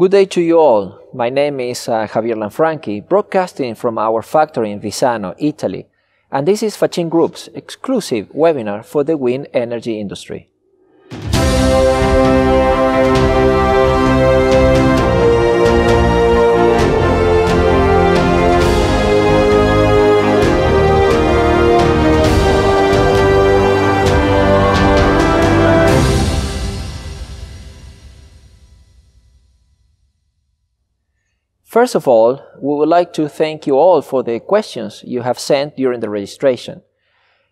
Good day to you all. My name is uh, Javier Lanfranchi, broadcasting from our factory in Visano, Italy, and this is Faccin Group's exclusive webinar for the wind energy industry. First of all, we would like to thank you all for the questions you have sent during the registration.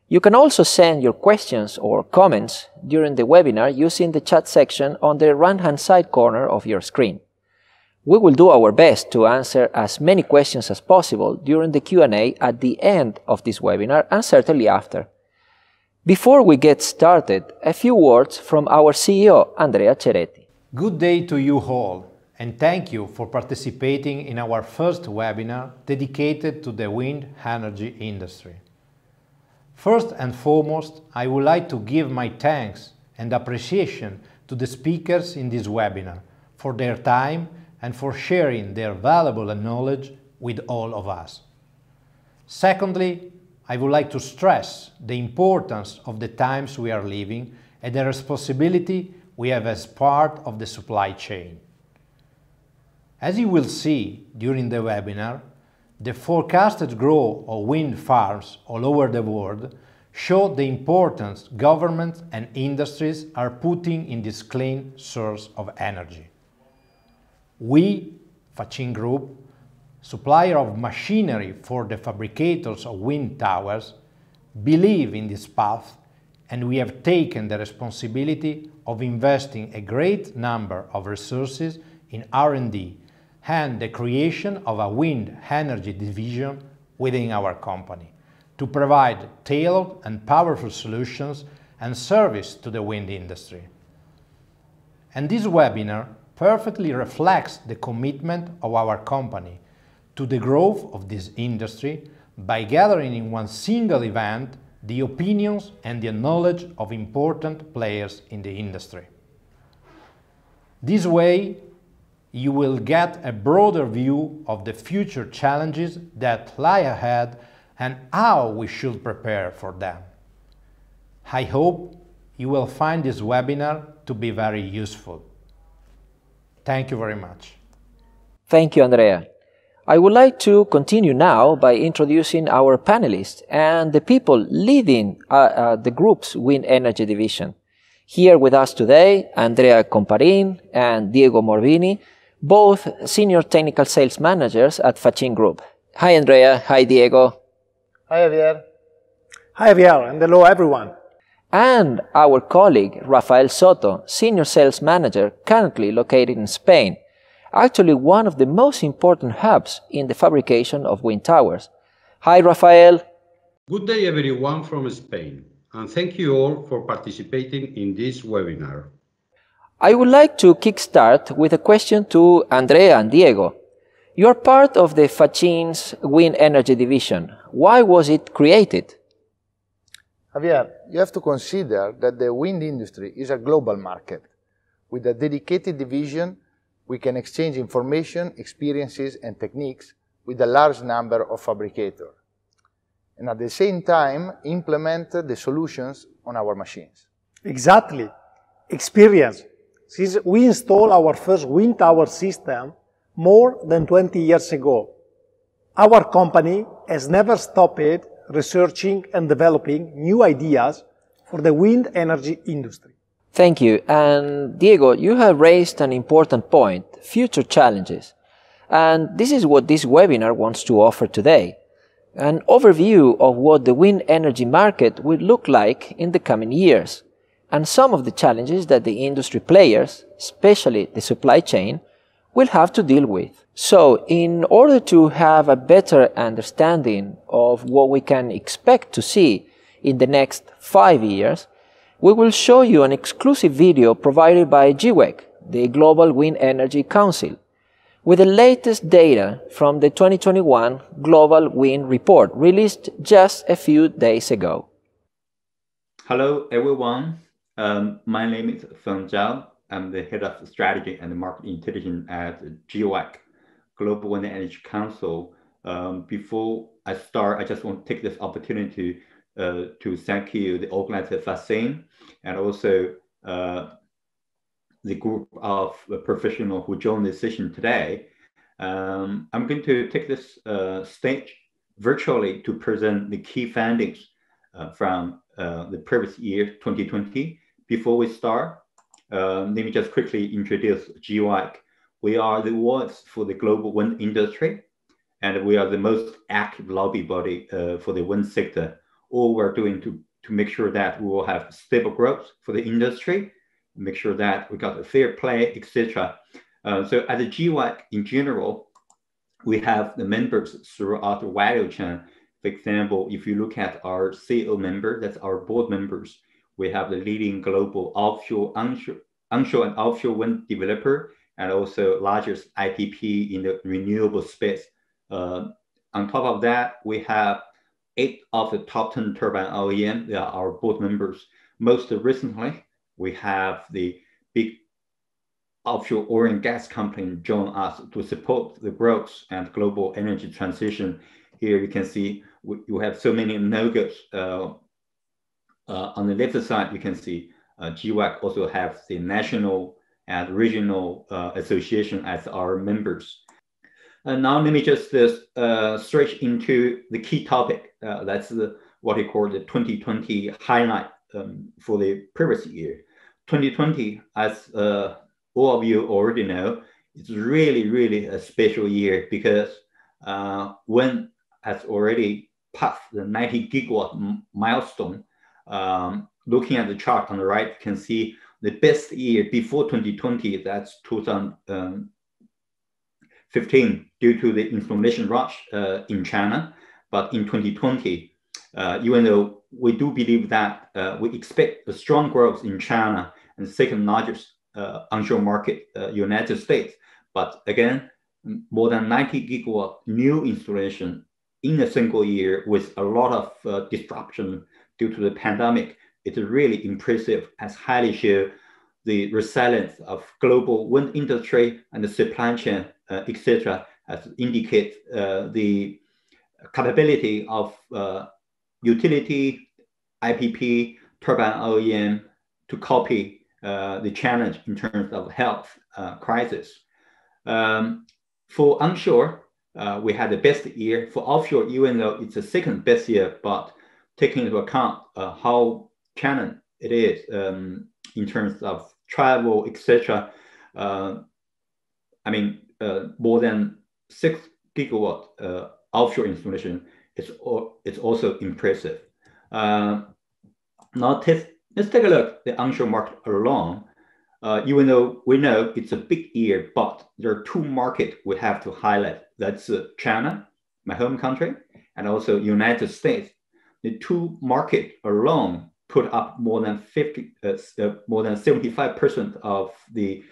You can also send your questions or comments during the webinar using the chat section on the right-hand side corner of your screen. We will do our best to answer as many questions as possible during the Q&A at the end of this webinar and certainly after. Before we get started, a few words from our CEO, Andrea Ceretti. Good day to you all and thank you for participating in our first webinar dedicated to the wind energy industry. First and foremost, I would like to give my thanks and appreciation to the speakers in this webinar for their time and for sharing their valuable knowledge with all of us. Secondly, I would like to stress the importance of the times we are living and the responsibility we have as part of the supply chain. As you will see during the webinar, the forecasted growth of wind farms all over the world show the importance governments and industries are putting in this clean source of energy. We, Faccin Group, supplier of machinery for the fabricators of wind towers, believe in this path and we have taken the responsibility of investing a great number of resources in R&D and the creation of a wind energy division within our company to provide tailored and powerful solutions and service to the wind industry. And this webinar perfectly reflects the commitment of our company to the growth of this industry by gathering in one single event the opinions and the knowledge of important players in the industry. This way, you will get a broader view of the future challenges that lie ahead and how we should prepare for them. I hope you will find this webinar to be very useful. Thank you very much. Thank you, Andrea. I would like to continue now by introducing our panelists and the people leading uh, uh, the group's wind energy division. Here with us today, Andrea Comparin and Diego Morbini, both senior technical sales managers at Faccin Group. Hi, Andrea. Hi, Diego. Hi, Javier. Hi, Javier, and hello, everyone. And our colleague, Rafael Soto, senior sales manager, currently located in Spain, actually one of the most important hubs in the fabrication of wind towers. Hi, Rafael. Good day, everyone from Spain, and thank you all for participating in this webinar. I would like to kickstart with a question to Andrea and Diego. You are part of the Faccin's wind energy division. Why was it created? Javier, you have to consider that the wind industry is a global market. With a dedicated division, we can exchange information, experiences, and techniques with a large number of fabricators. And at the same time, implement the solutions on our machines. Exactly. Experience since we installed our first wind tower system more than 20 years ago. Our company has never stopped researching and developing new ideas for the wind energy industry. Thank you. And Diego, you have raised an important point, future challenges. And this is what this webinar wants to offer today. An overview of what the wind energy market will look like in the coming years and some of the challenges that the industry players, especially the supply chain, will have to deal with. So, in order to have a better understanding of what we can expect to see in the next five years, we will show you an exclusive video provided by GWEC, the Global Wind Energy Council, with the latest data from the 2021 Global Wind Report released just a few days ago. Hello, everyone. Um, my name is Feng Zhao. I'm the head of strategy and market intelligence at GWEC, Global Wind Energy Council. Um, before I start, I just want to take this opportunity uh, to thank you, the organizer Faccin, and also uh, the group of professionals who joined the session today. Um, I'm going to take this uh, stage virtually to present the key findings uh, from uh, the previous year, 2020. Before we start, uh, let me just quickly introduce GWEC. We are the voice for the global wind industry, and we are the most active lobby body uh, for the wind sector. All we're doing to, to make sure that we will have stable growth for the industry, make sure that we got a fair play, etc. Uh, so at the GWEC in general, we have the members throughout the value chain. For example, if you look at our CEO member, that's our board members, we have the leading global offshore, onshore, onshore and offshore wind developer, and also largest IPP in the renewable space. Uh, on top of that, we have eight of the top 10 turbine OEM. They are our board members. Most recently, we have the big offshore oil and gas company join us to support the growth and global energy transition. Here you can see we, you have so many logos. Uh, uh, on the left side, you can see uh, GWEC also have the national and regional uh, association as our members. And now let me just uh, straight into the key topic. Uh, that's the, what we call the 2020 highlight um, for the previous year. 2020, as uh, all of you already know, it's really, really a special year because uh, wind has already passed the 90 gigawatt milestone. Um, looking at the chart on the right, you can see the best year before 2020, that's 2015, due to the installation rush uh, in China. But in 2020, uh, even though we do believe that uh, we expect a strong growth in China and the second largest uh, onshore market, uh, United States. But again, more than 90 gigawatt new installation in a single year with a lot of uh, disruption due to the pandemic. It's really impressive as highly show the resilience of global wind industry and the supply chain, uh, etc., as indicate uh, the capability of uh, utility, IPP, turbine OEM to copy uh, the challenge in terms of health uh, crisis. Um, for onshore, uh, we had the best year. For offshore, even though it's the second best year, but taking into account uh, how challenging it is um, in terms of travel, etc. Uh, I mean, more than six gigawatt offshore installation is it's also impressive. now, Let's take a look at the onshore market alone. Uh, even though we know it's a big year, but there are two markets we have to highlight. That's uh, China, my home country, and also United States. The two markets alone put up more than 50, uh, uh more than 75% of the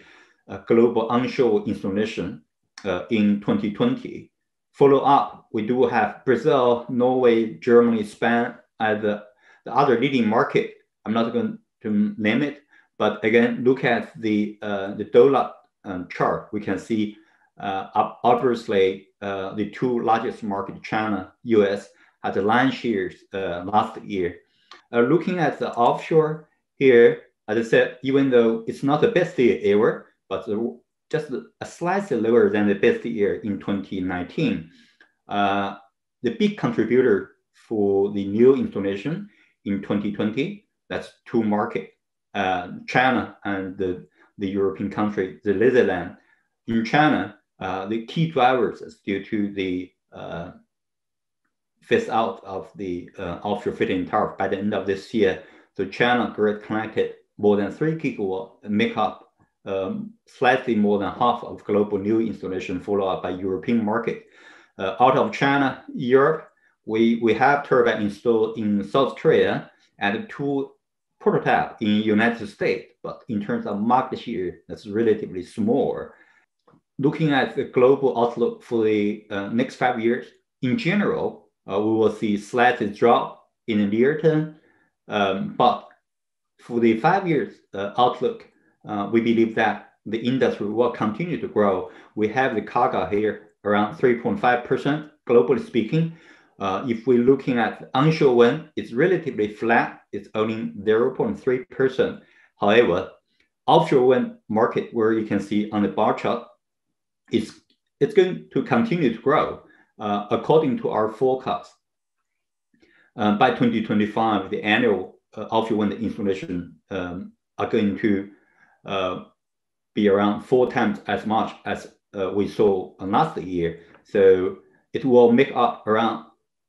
uh, global onshore installation uh, in 2020. Follow up, we do have Brazil, Norway, Germany, Spain as the, the other leading market I'm not going to name it, but again, look at the uh, the dollar um, chart. We can see uh, obviously the two largest market, China, US, had the lion's shares uh, last year. Uh, looking at the offshore here, as I said, even though it's not the best year ever, but just a slightly lower than the best year in 2019. Uh, the big contributor for the new installation in 2020 that's two market, uh, China and the, the European country, the Netherlands. In China, uh, the key drivers is due to the uh, phase out of the uh, offshore feed-in tariff by the end of this year. So China grid connected more than three gigawatt, make up um, slightly more than half of global new installation, followed up by European market. Uh, out of China, Europe, we, we have turbine installed in South Korea and two prototype in United States, but in terms of market share, that's relatively small. Looking at the global outlook for the uh, next five years, in general, uh, we will see slight drop in the near term, um, but for the five years uh, outlook, uh, we believe that the industry will continue to grow. We have the CAGR here around 3.5% globally speaking. Uh, if we're looking at onshore wind, it's relatively flat. It's only 0.3%. However, offshore wind market, where you can see on the bar chart, is it's going to continue to grow uh, according to our forecast. Uh, by 2025, the annual uh, offshore wind installation um, are going to uh, be around four times as much as uh, we saw last year. So it will make up around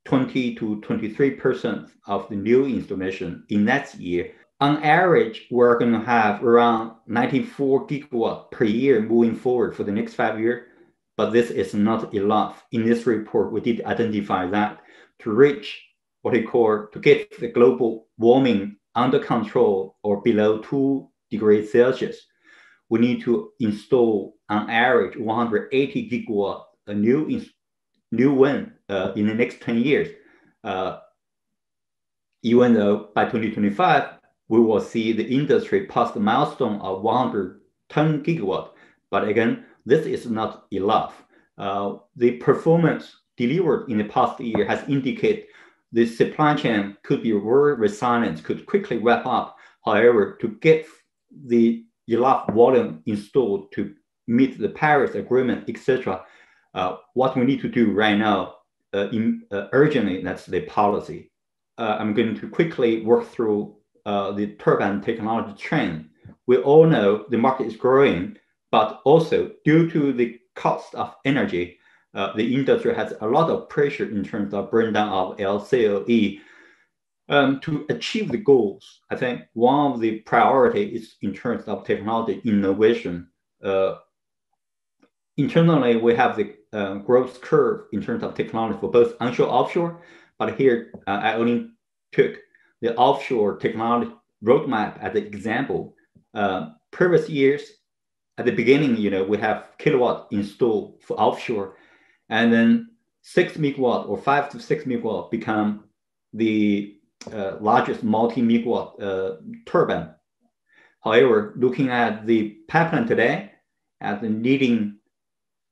20 to 23% of the new installation in next year. On average, we're going to have around 94 gigawatt per year moving forward for the next five years. But this is not enough. In this report, we did identify that to reach what we call to get the global warming under control or below 2 degrees Celsius, we need to install on average 180 gigawatt a new new wind uh, in the next 10 years. Uh, even though by 2025 we will see the industry pass the milestone of 110 gigawatt, but again this is not enough. Uh, the performance delivered in the past year has indicated the supply chain could be very resilient, could quickly wrap up. However, to get the enough volume installed to meet the Paris Agreement, etc., uh, what we need to do right now, uh, in, uh, urgently, that's the policy. Uh, I'm going to quickly work through uh, the turbine technology trend. We all know the market is growing, but also due to the cost of energy, uh, the industry has a lot of pressure in terms of burn down of LCOE. Um, to achieve the goals, I think one of the priority is in terms of technology innovation. Uh, internally, we have the uh, growth curve in terms of technology for both onshore offshore, but here uh, I only took the offshore technology roadmap as an example. Uh, previous years, at the beginning, you know, we have kilowatt installed for offshore, and then six megawatt or five to six megawatt become the uh, largest multi-megawatt uh, turbine. However, looking at the pipeline today, at the leading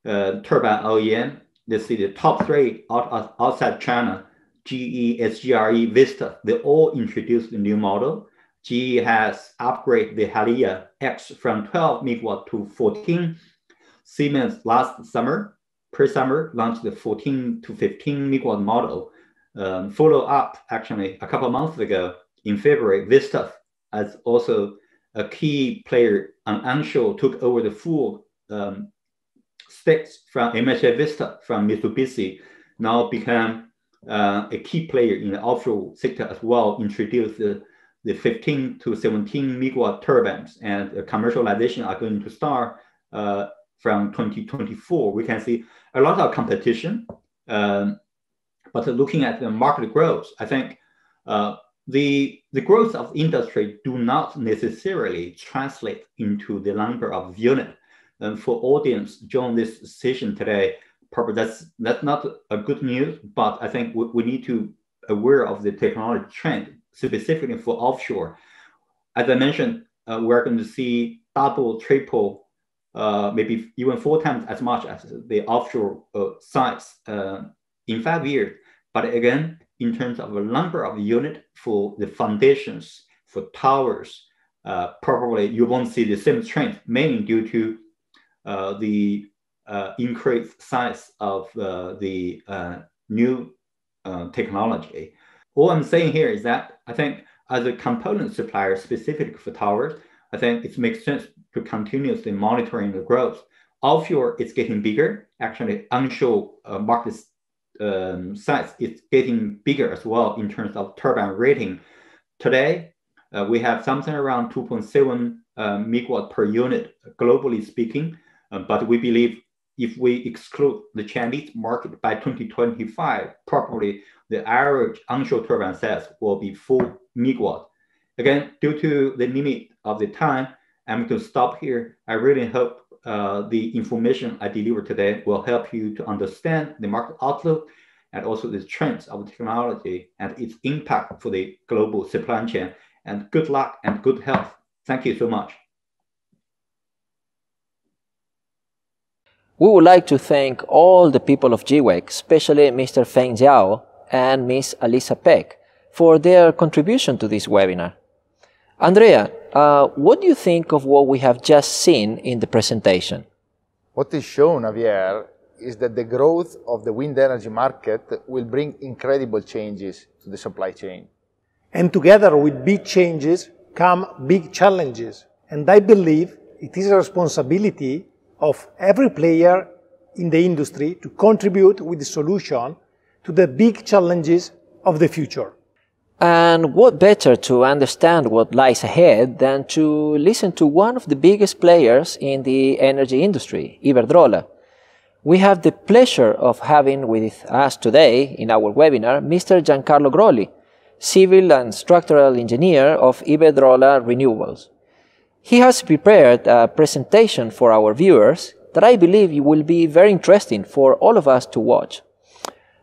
uh, turbine OEM, they see the top three out, outside China, GE, SGRE, Vestas, they all introduced new model. GE has upgraded the Halia X from 12 megawatt to 14. Siemens last summer, pre-summer, launched the 14 to 15 megawatt model. Um, follow up actually a couple months ago in February, Vestas as also a key player on onshore took over the full um, stakes from MHI Vestas from Mitsubishi, now become uh, a key player in the offshore sector as well, introduced the the 15 to 17 megawatt turbines and commercialization are going to start uh, from 2024. We can see a lot of competition, um, but looking at the market growth, I think uh, the the growth of industry do not necessarily translate into the number of unit. And for audience join this session today, probably that's that's not a good news, but I think we, we need to aware of the technology trend specifically for offshore. As I mentioned, uh, we're going to see double, triple, uh, maybe even four times as much as the offshore uh, size uh, in five years. But again, in terms of the number of unit for the foundations, for towers, uh, probably you won't see the same trend, mainly due to uh, the increased size of the new technology all I'm saying here is that I think as a component supplier specific for towers, I think it makes sense to continuously monitoring the growth. Offshore is getting bigger. Actually, onshore uh, market um, size is getting bigger as well in terms of turbine rating. Today, uh, we have something around 2.7 uh, megawatt per unit, globally speaking. Uh, but we believe if we exclude the Chinese market by 2025, probably the average onshore turbine size will be 4 megawatt. Again, due to the limit of the time, I'm going to stop here. I really hope uh, the information I deliver today will help you to understand the market outlook and also the trends of technology and its impact for the global supply chain. And good luck and good health. Thank you so much. We would like to thank all the people of GWEC, especially Mr. Feng Zhao and Ms. Alisa Peck, for their contribution to this webinar. Andrea, uh, what do you think of what we have just seen in the presentation? What is shown, Javier, is that the growth of the wind energy market will bring incredible changes to the supply chain. And together with big changes come big challenges. And I believe it is a responsibility of every player in the industry to contribute with the solution to the big challenges of the future. And what better to understand what lies ahead than to listen to one of the biggest players in the energy industry, Iberdrola. We have the pleasure of having with us today in our webinar Mr. Giancarlo Groli, civil and structural engineer of Iberdrola Renewables. He has prepared a presentation for our viewers that I believe will be very interesting for all of us to watch.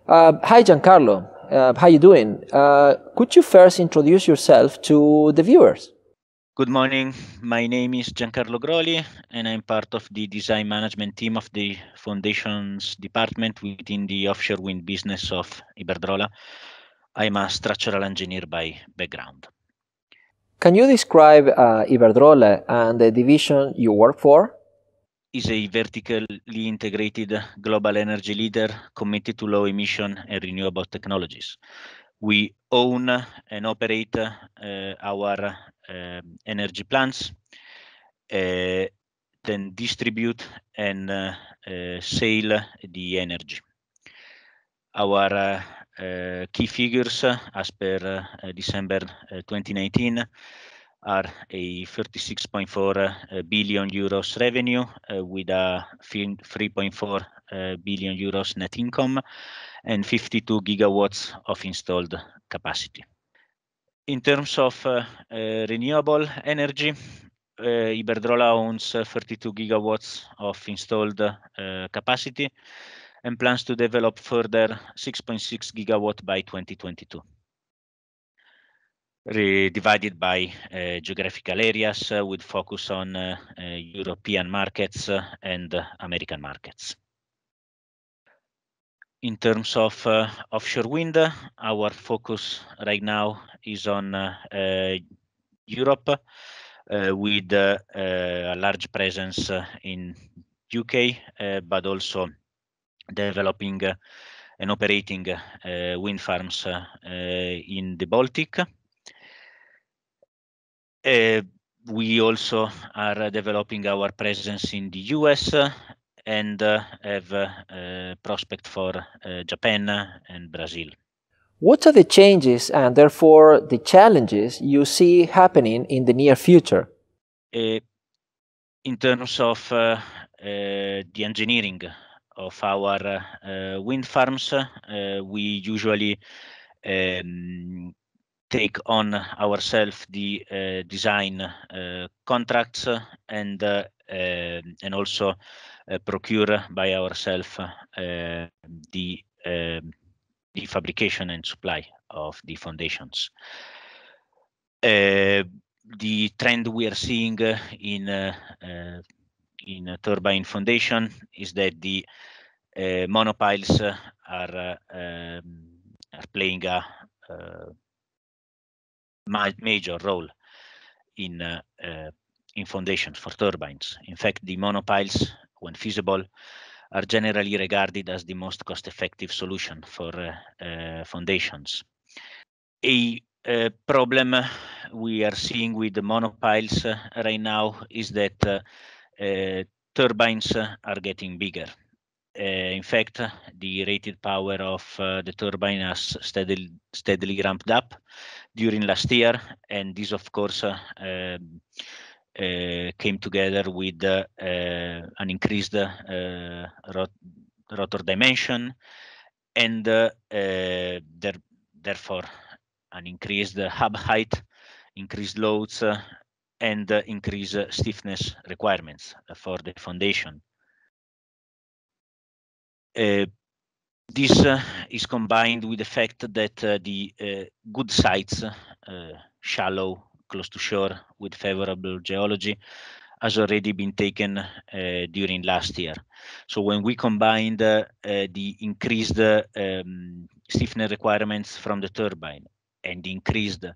Uh, hi, Giancarlo. Uh, how you doing? Uh, could you first introduce yourself to the viewers? Good morning. My name is Giancarlo Groli, and I'm part of the design management team of the foundations department within the offshore wind business of Iberdrola. I'm a structural engineer by background. Can you describe uh, Iberdrola and the division you work for? is a vertically integrated global energy leader committed to low emission and renewable technologies. We own and operate uh, our uh, energy plants, uh, then distribute and uh, uh, sell the energy. Our Eh, key figures as per eh, December eh, 2019 are a 36.4 uh, euros revenue with a 3.4 uh, billion euros net income and 52 gigawatts of installed capacity. In terms of renewable energy, Iberdrola owns 32 gigawatts of installed capacity and plans to develop further 6.6 gigawatt by 2022 divided by uh, geographical areas uh, with focus on uh, uh European markets uh, and American markets. In terms of uh, offshore wind, our focus right now is on Europe with a large presence in UK, but also developing and operating wind farms in the Baltic uh, we also are developing our presence in the US and uh, have a prospect for uh, Japan and Brazil. What are the changes and therefore the challenges you see happening in the near future? in terms of the engineering of our uh, wind farms, uh, we usually um, take on ourselves the uh, design uh, contracts and uh, um, and also uh, procure by ourselves the um, the fabrication and supply of the foundations. the trend we are seeing in in turbine foundation is that the uh, monopiles are, uh, um, are playing a uh, major role in uh, uh, in foundations for turbines. In fact, the monopiles, when feasible, are generally regarded as the most cost-effective solution for uh, foundations. A uh, problem we are seeing with the monopiles uh, right now is that uh, turbines are getting bigger. in fact, the rated power of the turbine has steadily, steadily ramped up during last year, and this, of course, uh, um, uh, came together with uh, an increased rot rotor dimension and there, therefore an increased hub height, increased loads, and increased stiffness requirements for the foundation. Uh, this uh, is combined with the fact that uh, the uh, good sites, uh, shallow, close to shore, with favorable geology, has already been taken uh, during last year. So when we combined uh, the increased um, stiffness requirements from the turbine and increased, uh,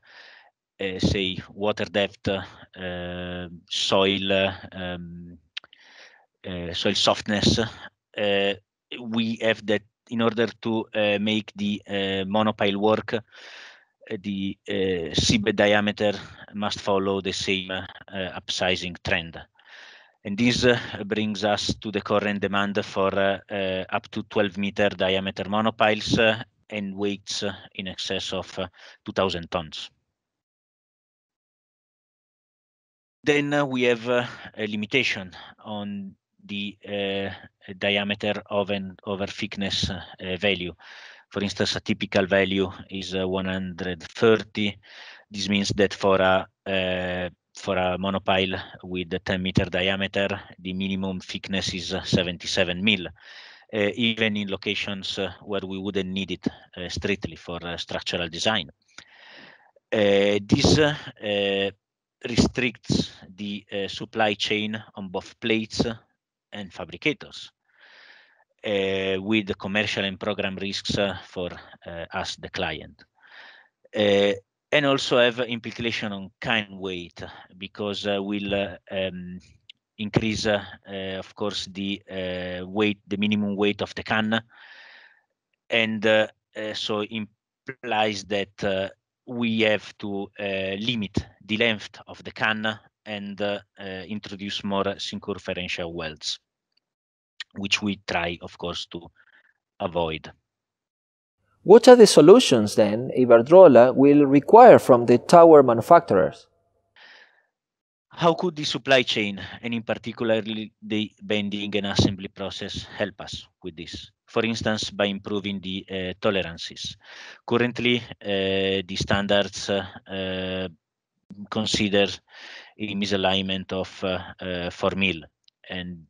say, water depth, uh, soil, um, uh, soil softness, uh, we have that in order to make the monopile work, the uh, seabed diameter must follow the same uh, upsizing trend. And this uh, brings us to the current demand for up to 12 meter diameter monopiles and weights in excess of 2,000 tons. Then we have a limitation on the uh, diameter of an over thickness uh, value. For instance, a typical value is uh, 130. This means that for a uh, for a monopile with a 10 meter diameter, the minimum thickness is 77 mil. Uh, even in locations uh, where we wouldn't need it uh, strictly for structural design. this restricts the uh, supply chain on both plates and fabricators. Uh, with the commercial and program risks uh, for uh, us, the client. Uh, and also have implication on can weight because uh, we'll um, increase, of course, the weight, the minimum weight of the can. And so implies that we have to uh, limit the length of the can and uh, introduce more circumferential welds which we try, of course, to avoid. What are the solutions then Iberdrola will require from the tower manufacturers? How could the supply chain, and in particular the bending and assembly process, help us with this? For instance, by improving the uh, tolerances. Currently, uh, the standards uh, consider a misalignment of uh, uh, 4 mil, and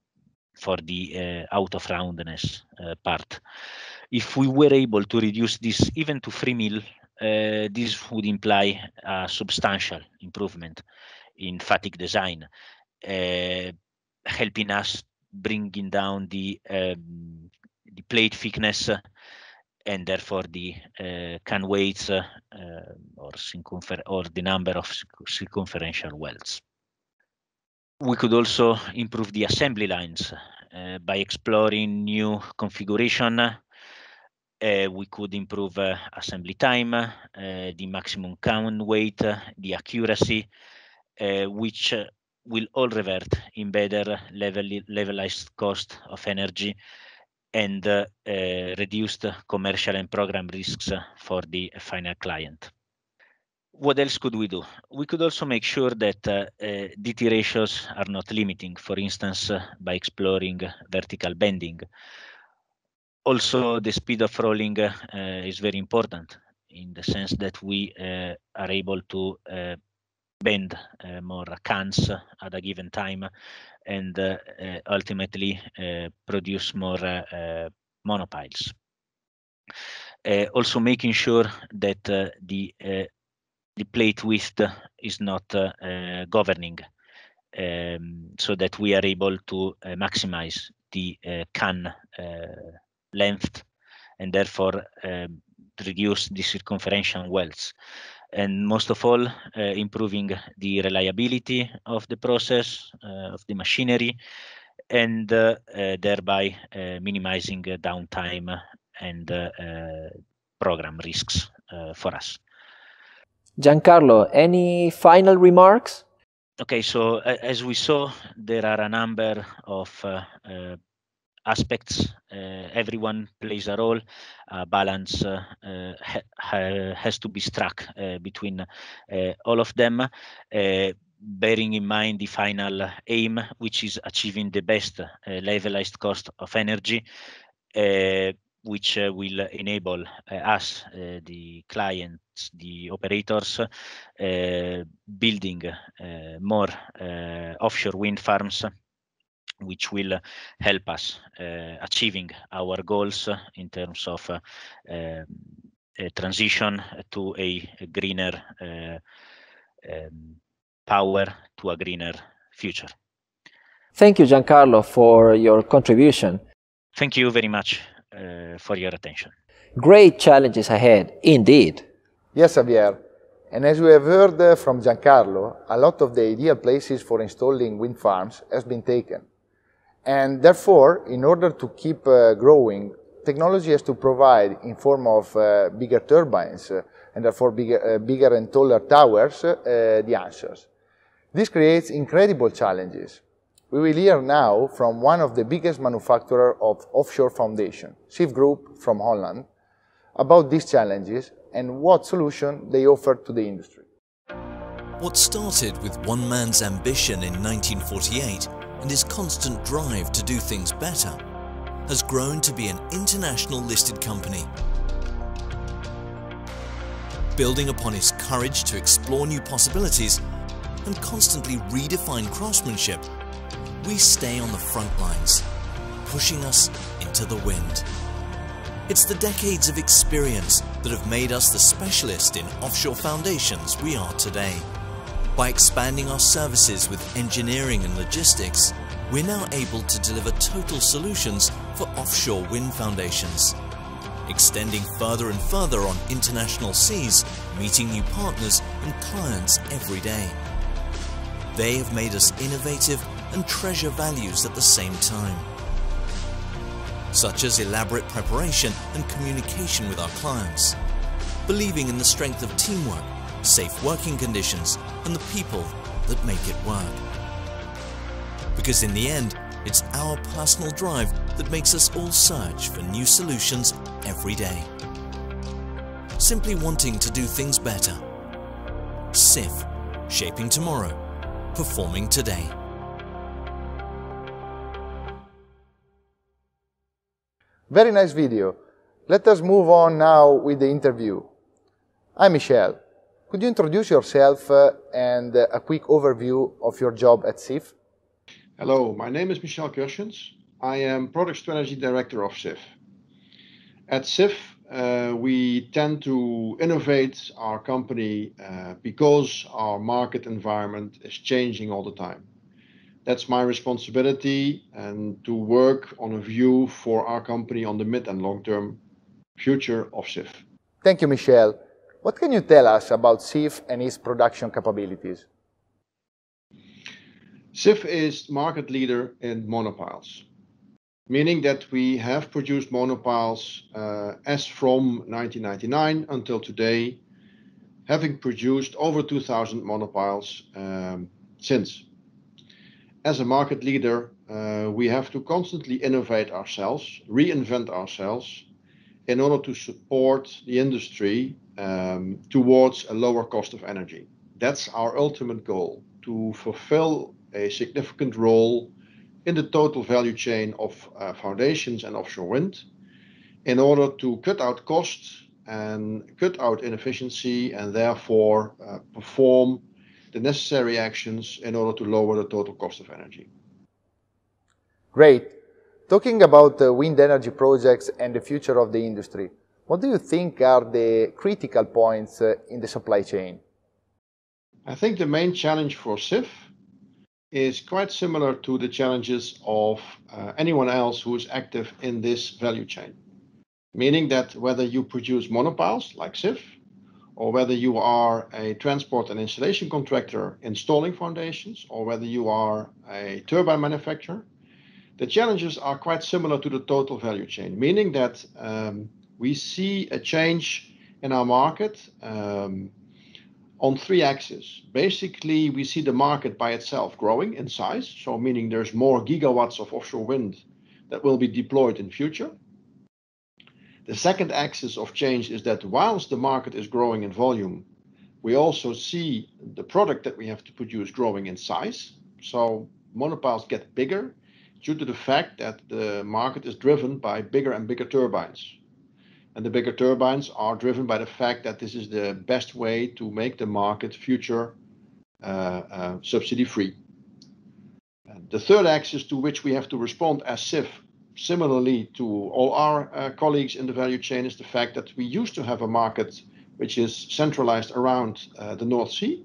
for the uh, out of roundness uh, part. If we were able to reduce this even to 3 mil, uh, this would imply a substantial improvement in fatigue design, helping us bringing down the um, the plate thickness and therefore the uh, can weights uh, or, or the number of circumferential welds we could also improve the assembly lines uh, by exploring new configuration. We could improve assembly time, the maximum count weight, the accuracy, which will all revert in better level levelized cost of energy and reduced commercial and program risks for the final client what else could we do? We could also make sure that uh, uh, DT ratios are not limiting, for instance, uh, by exploring vertical bending. Also, the speed of rolling uh, is very important in the sense that we uh, are able to uh, bend eh, more cans at a given time and eh, ultimately eh, produce more monopiles. also making sure that the the plate width is not uh, uh, governing um, so that we are able to uh, maximize the can length and therefore reduce the circumferential welds and most of all uh, improving the reliability of the process uh, of the machinery and uh, thereby minimizing downtime and program risks for us. Giancarlo, any final remarks? Okay, so as we saw, there are a number of uh, uh, aspects. Uh, everyone plays a role. balance uh, uh, ha has to be struck between all of them, bearing in mind the final aim, which is achieving the best levelized cost of energy which uh, will enable uh, us, uh, the clients, the operators, building more offshore wind farms which will help us uh, achieving our goals in terms of uh, um, a transition to a, a greener uh, um, power to a greener future. Thank you, Giancarlo, for your contribution. Thank you very much uh, for your attention. Great challenges ahead, indeed. Yes, Javier. And as we have heard from Giancarlo, a lot of the ideal places for installing wind farms has been taken. And therefore, in order to keep uh, growing, technology has to provide in form of uh, bigger turbines uh, and therefore bigger, bigger and taller towers the answers. This creates incredible challenges. We will hear now from one of the biggest manufacturers of offshore foundation, Sif Group from Holland, about these challenges and what solution they offer to the industry. What started with one man's ambition in 1948 and his constant drive to do things better has grown to be an international listed company. Building upon his courage to explore new possibilities and constantly redefine craftsmanship, we stay on the front lines, pushing us into the wind. It's the decades of experience that have made us the specialist in offshore foundations we are today. By expanding our services with engineering and logistics, we're now able to deliver total solutions for offshore wind foundations. Extending further and further on international seas, meeting new partners and clients every day. They have made us innovative and treasure values at the same time such as elaborate preparation and communication with our clients, believing in the strength of teamwork, safe working conditions, and the people that make it work. Because in the end, it's our personal drive that makes us all search for new solutions every day. Simply wanting to do things better. SIF, shaping tomorrow, performing today. Very nice video. Let us move on now with the interview. I'm Michel. Could you introduce yourself uh, and uh, a quick overview of your job at SIF? Hello, my name is Michel Kurstjens. I am Product Strategy Director of SIF. At SIF, uh, we tend to innovate our company uh, because our market environment is changing all the time that's my responsibility and to work on a view for our company on the mid and long-term future of SIF. Thank you, Michel. What can you tell us about SIF and its production capabilities? SIF is market leader in monopiles, meaning that we have produced monopiles uh, as from 1999 until today, having produced over 2,000 monopiles um, since as a market leader, uh, we have to constantly innovate ourselves, reinvent ourselves in order to support the industry um, towards a lower cost of energy. That's our ultimate goal, to fulfill a significant role in the total value chain of uh, foundations and offshore wind in order to cut out costs and cut out inefficiency and therefore uh, perform the necessary actions in order to lower the total cost of energy. Great. Talking about uh, wind energy projects and the future of the industry, what do you think are the critical points uh, in the supply chain? I think the main challenge for SIF is quite similar to the challenges of uh, anyone else who is active in this value chain. Meaning that whether you produce monopiles like SIF, or whether you are a transport and installation contractor installing foundations, or whether you are a turbine manufacturer, the challenges are quite similar to the total value chain, meaning that um, we see a change in our market um, on three axes. Basically, we see the market by itself growing in size, so meaning there's more gigawatts of offshore wind that will be deployed in future. The second axis of change is that whilst the market is growing in volume, we also see the product that we have to produce growing in size. So monopiles get bigger due to the fact that the market is driven by bigger and bigger turbines. And the bigger turbines are driven by the fact that this is the best way to make the market future uh, uh, subsidy free. The third axis to which we have to respond as SIF similarly to all our uh, colleagues in the value chain is the fact that we used to have a market which is centralized around the North Sea.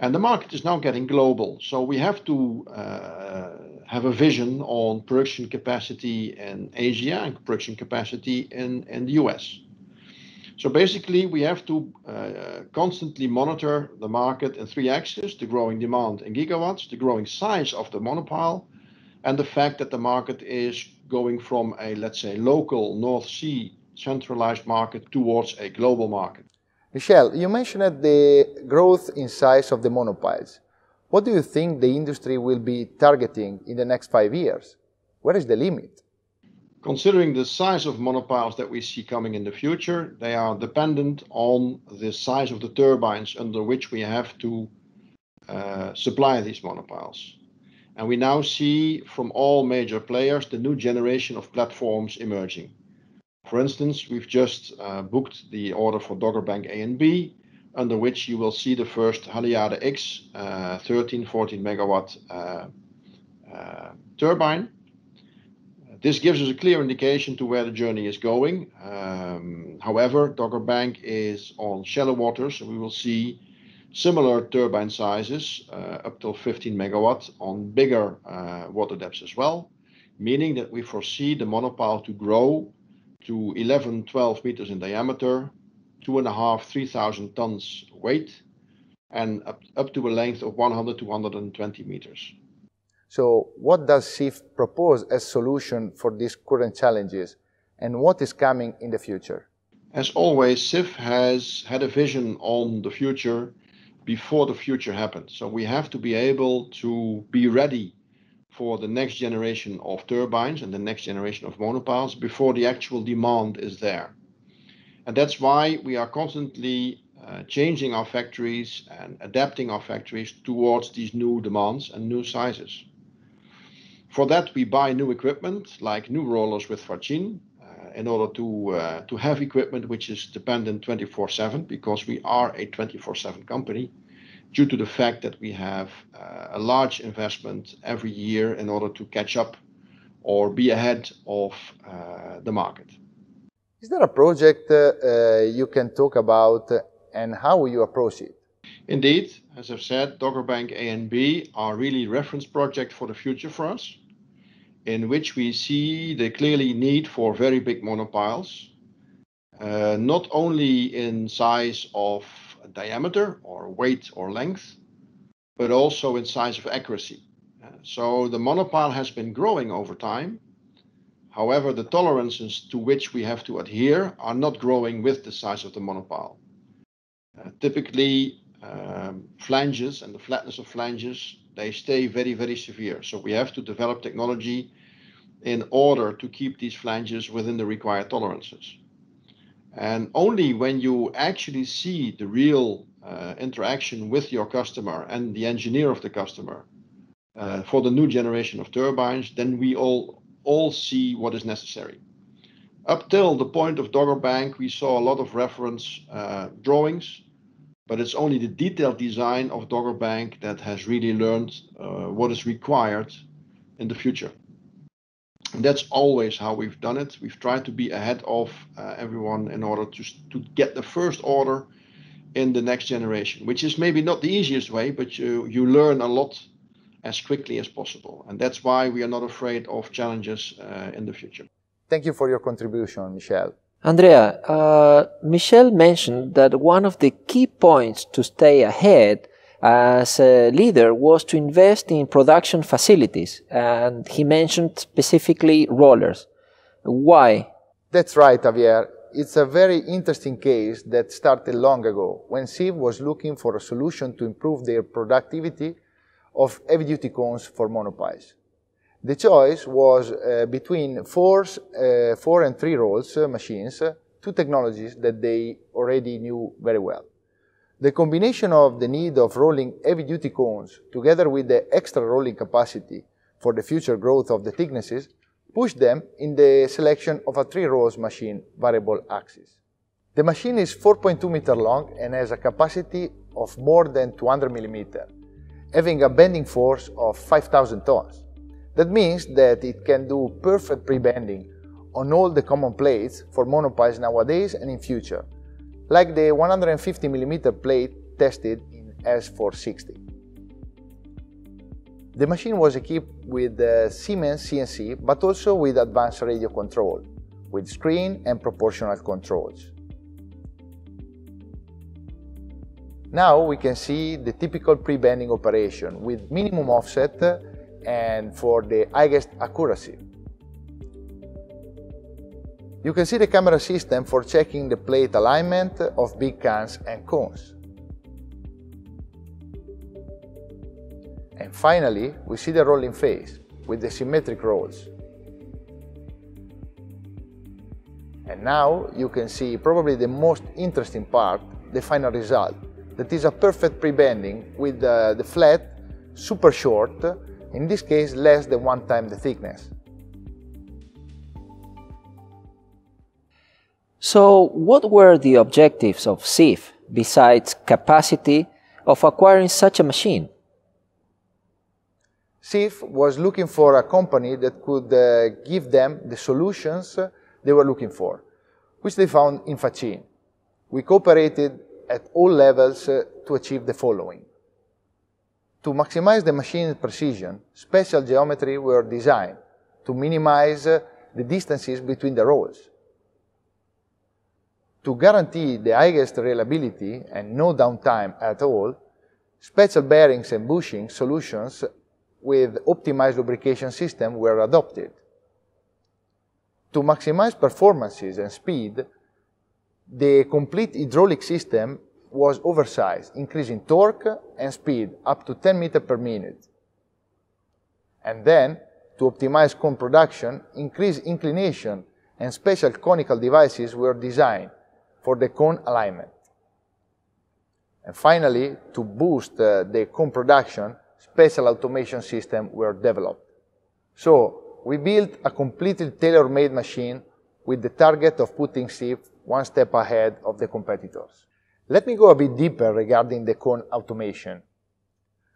And the market is now getting global. So we have to have a vision on production capacity in Asia and production capacity in, in the US. So basically, we have to uh, constantly monitor the market in three axes, the growing demand in gigawatts, the growing size of the monopile, and the fact that the market is going from a, let's say, local North Sea centralized market towards a global market. Michel, you mentioned the growth in size of the monopiles. What do you think the industry will be targeting in the next five years? Where is the limit? Considering the size of monopiles that we see coming in the future, they are dependent on the size of the turbines under which we have to uh, supply these monopiles. And we now see from all major players the new generation of platforms emerging. For instance, we've just uh, booked the order for Dogger Bank A and B, under which you will see the first Haliade X uh, 13, 14 megawatt uh, uh, turbine. This gives us a clear indication to where the journey is going. Um, however, Dogger Bank is on shallow waters, so we will see similar turbine sizes up till 15 megawatt on bigger water depths as well, meaning that we foresee the monopile to grow to 11, 12 meters in diameter, two and a half, 3,000 tons weight, and up, up to a length of 100 to 120 meters. So what does SIF propose as solution for these current challenges and what is coming in the future? As always, SIF has had a vision on the future before the future happens. So we have to be able to be ready for the next generation of turbines and the next generation of monopiles before the actual demand is there. And that's why we are constantly uh, changing our factories and adapting our factories towards these new demands and new sizes. For that, we buy new equipment like new rollers with Faccin uh, in order to, uh, to have equipment which is dependent 24-7 because we are a 24-7 company due to the fact that we have uh, a large investment every year in order to catch up or be ahead of uh, the market. Is there a project uh, you can talk about and how you approach it? Indeed, as I've said, Dogger Bank A and B are really reference project for the future for us, in which we see the clearly need for very big monopiles, uh, not only in size of diameter or weight or length, but also in size of accuracy. Uh, so the monopile has been growing over time. However, the tolerances to which we have to adhere are not growing with the size of the monopile. Uh, typically, um, flanges and the flatness of flanges, they stay very, very severe. So we have to develop technology in order to keep these flanges within the required tolerances. And only when you actually see the real uh, interaction with your customer and the engineer of the customer uh, for the new generation of turbines, then we all all see what is necessary. Up till the point of Dogger Bank, we saw a lot of reference uh, drawings, but it's only the detailed design of Dogger Bank that has really learned uh, what is required in the future. And that's always how we've done it. We've tried to be ahead of uh, everyone in order to, to get the first order in the next generation, which is maybe not the easiest way, but you, you learn a lot as quickly as possible. And that's why we are not afraid of challenges uh, in the future. Thank you for your contribution, Michel. Andrea, uh, Michel mentioned that one of the key points to stay ahead as a leader was to invest in production facilities, and he mentioned specifically rollers. Why? That's right, Javier. It's a very interesting case that started long ago when SIF was looking for a solution to improve their productivity of heavy-duty cones for monopiles. The choice was uh, between four, uh, four and three rolls uh, machines, two technologies that they already knew very well. The combination of the need of rolling heavy-duty cones together with the extra rolling capacity for the future growth of the thicknesses pushed them in the selection of a three-rolls machine variable axis. The machine is 4.2 meter long and has a capacity of more than 200 millimeter, having a bending force of 5,000 tons. That means that it can do perfect pre-bending on all the common plates for monopiles nowadays and in future, like the 150 mm plate tested in S460. The machine was equipped with uh, Siemens CNC, but also with advanced radio control, with screen and proportional controls. Now we can see the typical pre-bending operation with minimum offset and for the highest accuracy. You can see the camera system for checking the plate alignment of big cans and cones. And finally, we see the rolling face with the symmetric rolls. And now you can see probably the most interesting part, the final result, that is a perfect pre-bending with uh, the flat super short, in this case less than one time the thickness. So what were the objectives of SIF besides capacity of acquiring such a machine? SIF was looking for a company that could uh, give them the solutions they were looking for, which they found in Faccin. We cooperated at all levels uh, to achieve the following. To maximize the machine's precision, special geometry were designed to minimize uh, the distances between the rolls. To guarantee the highest reliability and no downtime at all, special bearings and bushing solutions with optimized lubrication system were adopted. To maximize performances and speed, the complete hydraulic system was oversized, increasing torque and speed up to 10 meters per minute. And then, to optimize cone production, increased inclination and special conical devices were designed for the cone alignment. And finally, to boost uh, the cone production, special automation systems were developed. So, we built a completely tailor-made machine with the target of putting SIF one step ahead of the competitors. Let me go a bit deeper regarding the cone automation.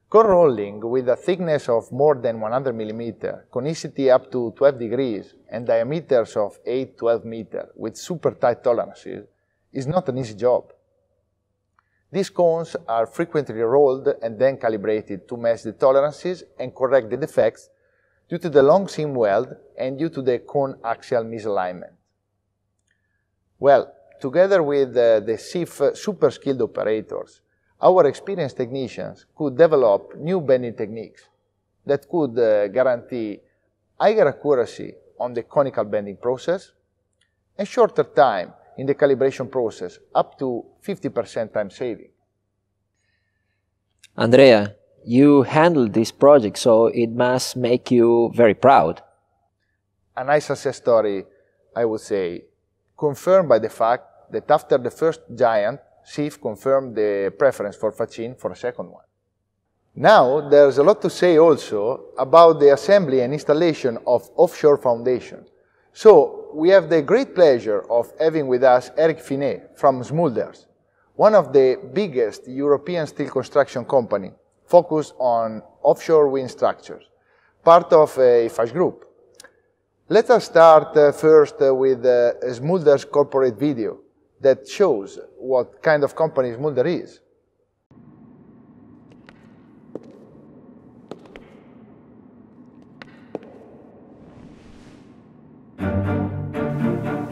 Cone rolling with a thickness of more than 100 mm, conicity up to 12 degrees, and diameters of 8-12 meter with super tight tolerances is not an easy job. These cones are frequently rolled and then calibrated to match the tolerances and correct the defects due to the long seam weld and due to the cone axial misalignment. Well, together with uh, the SIF super skilled operators, our experienced technicians could develop new bending techniques that could uh, guarantee higher accuracy on the conical bending process and shorter time in the calibration process, up to 50% time saving. Andrea, you handled this project, so it must make you very proud. A nice success story, I would say, confirmed by the fact that after the first giant, SIF confirmed the preference for Faccin for a second one. Now, there's a lot to say also about the assembly and installation of offshore foundation. So, we have the great pleasure of having with us Eric Finet from Smulders, one of the biggest European steel construction company focused on offshore wind structures, part of a Eiffage group. Let us start uh, first uh, with uh, Smulders corporate video that shows what kind of company Smulder is.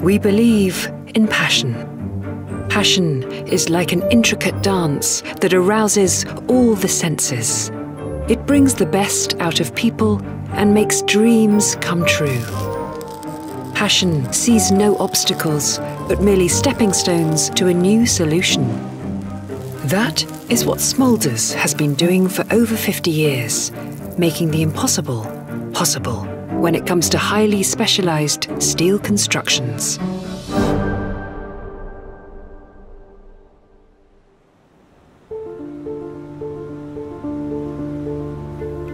We believe in passion. Passion is like an intricate dance that arouses all the senses. It brings the best out of people and makes dreams come true. Passion sees no obstacles, but merely stepping stones to a new solution. That is what Smulders has been doing for over 50 years, making the impossible possible when it comes to highly specialized steel constructions.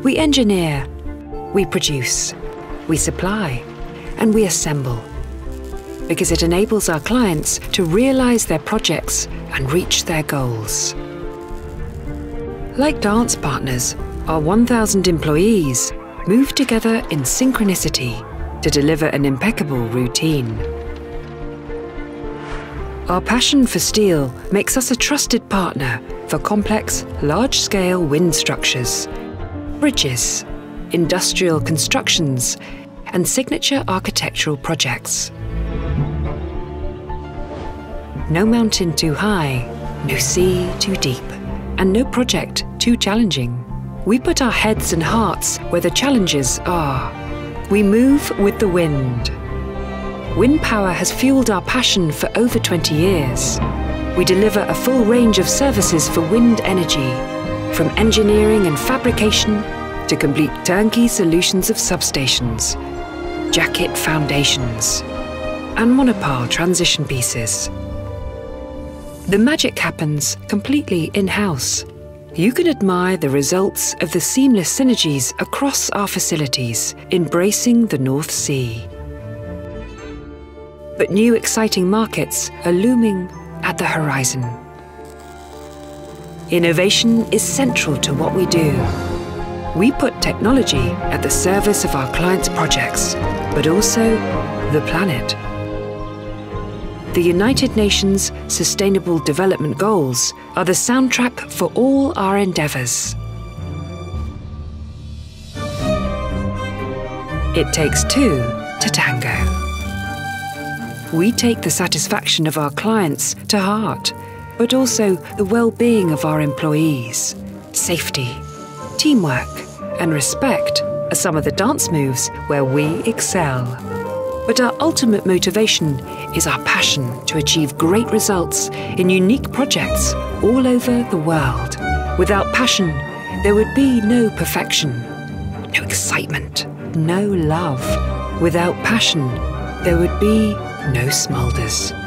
We engineer, we produce, we supply, and we assemble. Because it enables our clients to realize their projects and reach their goals. Like dance partners, our 1,000 employees move together in synchronicity to deliver an impeccable routine. Our passion for steel makes us a trusted partner for complex, large scale wind structures, bridges, industrial constructions, and signature architectural projects. No mountain too high, no sea too deep, and no project too challenging. We put our heads and hearts where the challenges are. We move with the wind. Wind power has fueled our passion for over 20 years. We deliver a full range of services for wind energy, from engineering and fabrication to complete turnkey solutions of substations, jacket foundations, and monopile transition pieces. The magic happens completely in-house. You can admire the results of the seamless synergies across our facilities, embracing the North Sea. But new exciting markets are looming at the horizon. Innovation is central to what we do. We put technology at the service of our clients' projects, but also the planet. The United Nations Sustainable Development Goals are the soundtrack for all our endeavours. It takes two to tango. We take the satisfaction of our clients to heart, but also the well-being of our employees. Safety, teamwork, and respect are some of the dance moves where we excel. But our ultimate motivation is our passion to achieve great results in unique projects all over the world. Without passion, there would be no perfection, no excitement, no love. Without passion, there would be no Smulders.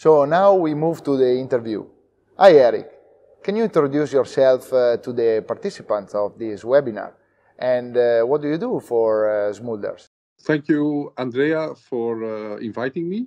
So now we move to the interview. Hi, Eric. Can you introduce yourself uh, to the participants of this webinar? And uh, what do you do for uh, Smulders? Thank you, Andrea, for uh, inviting me.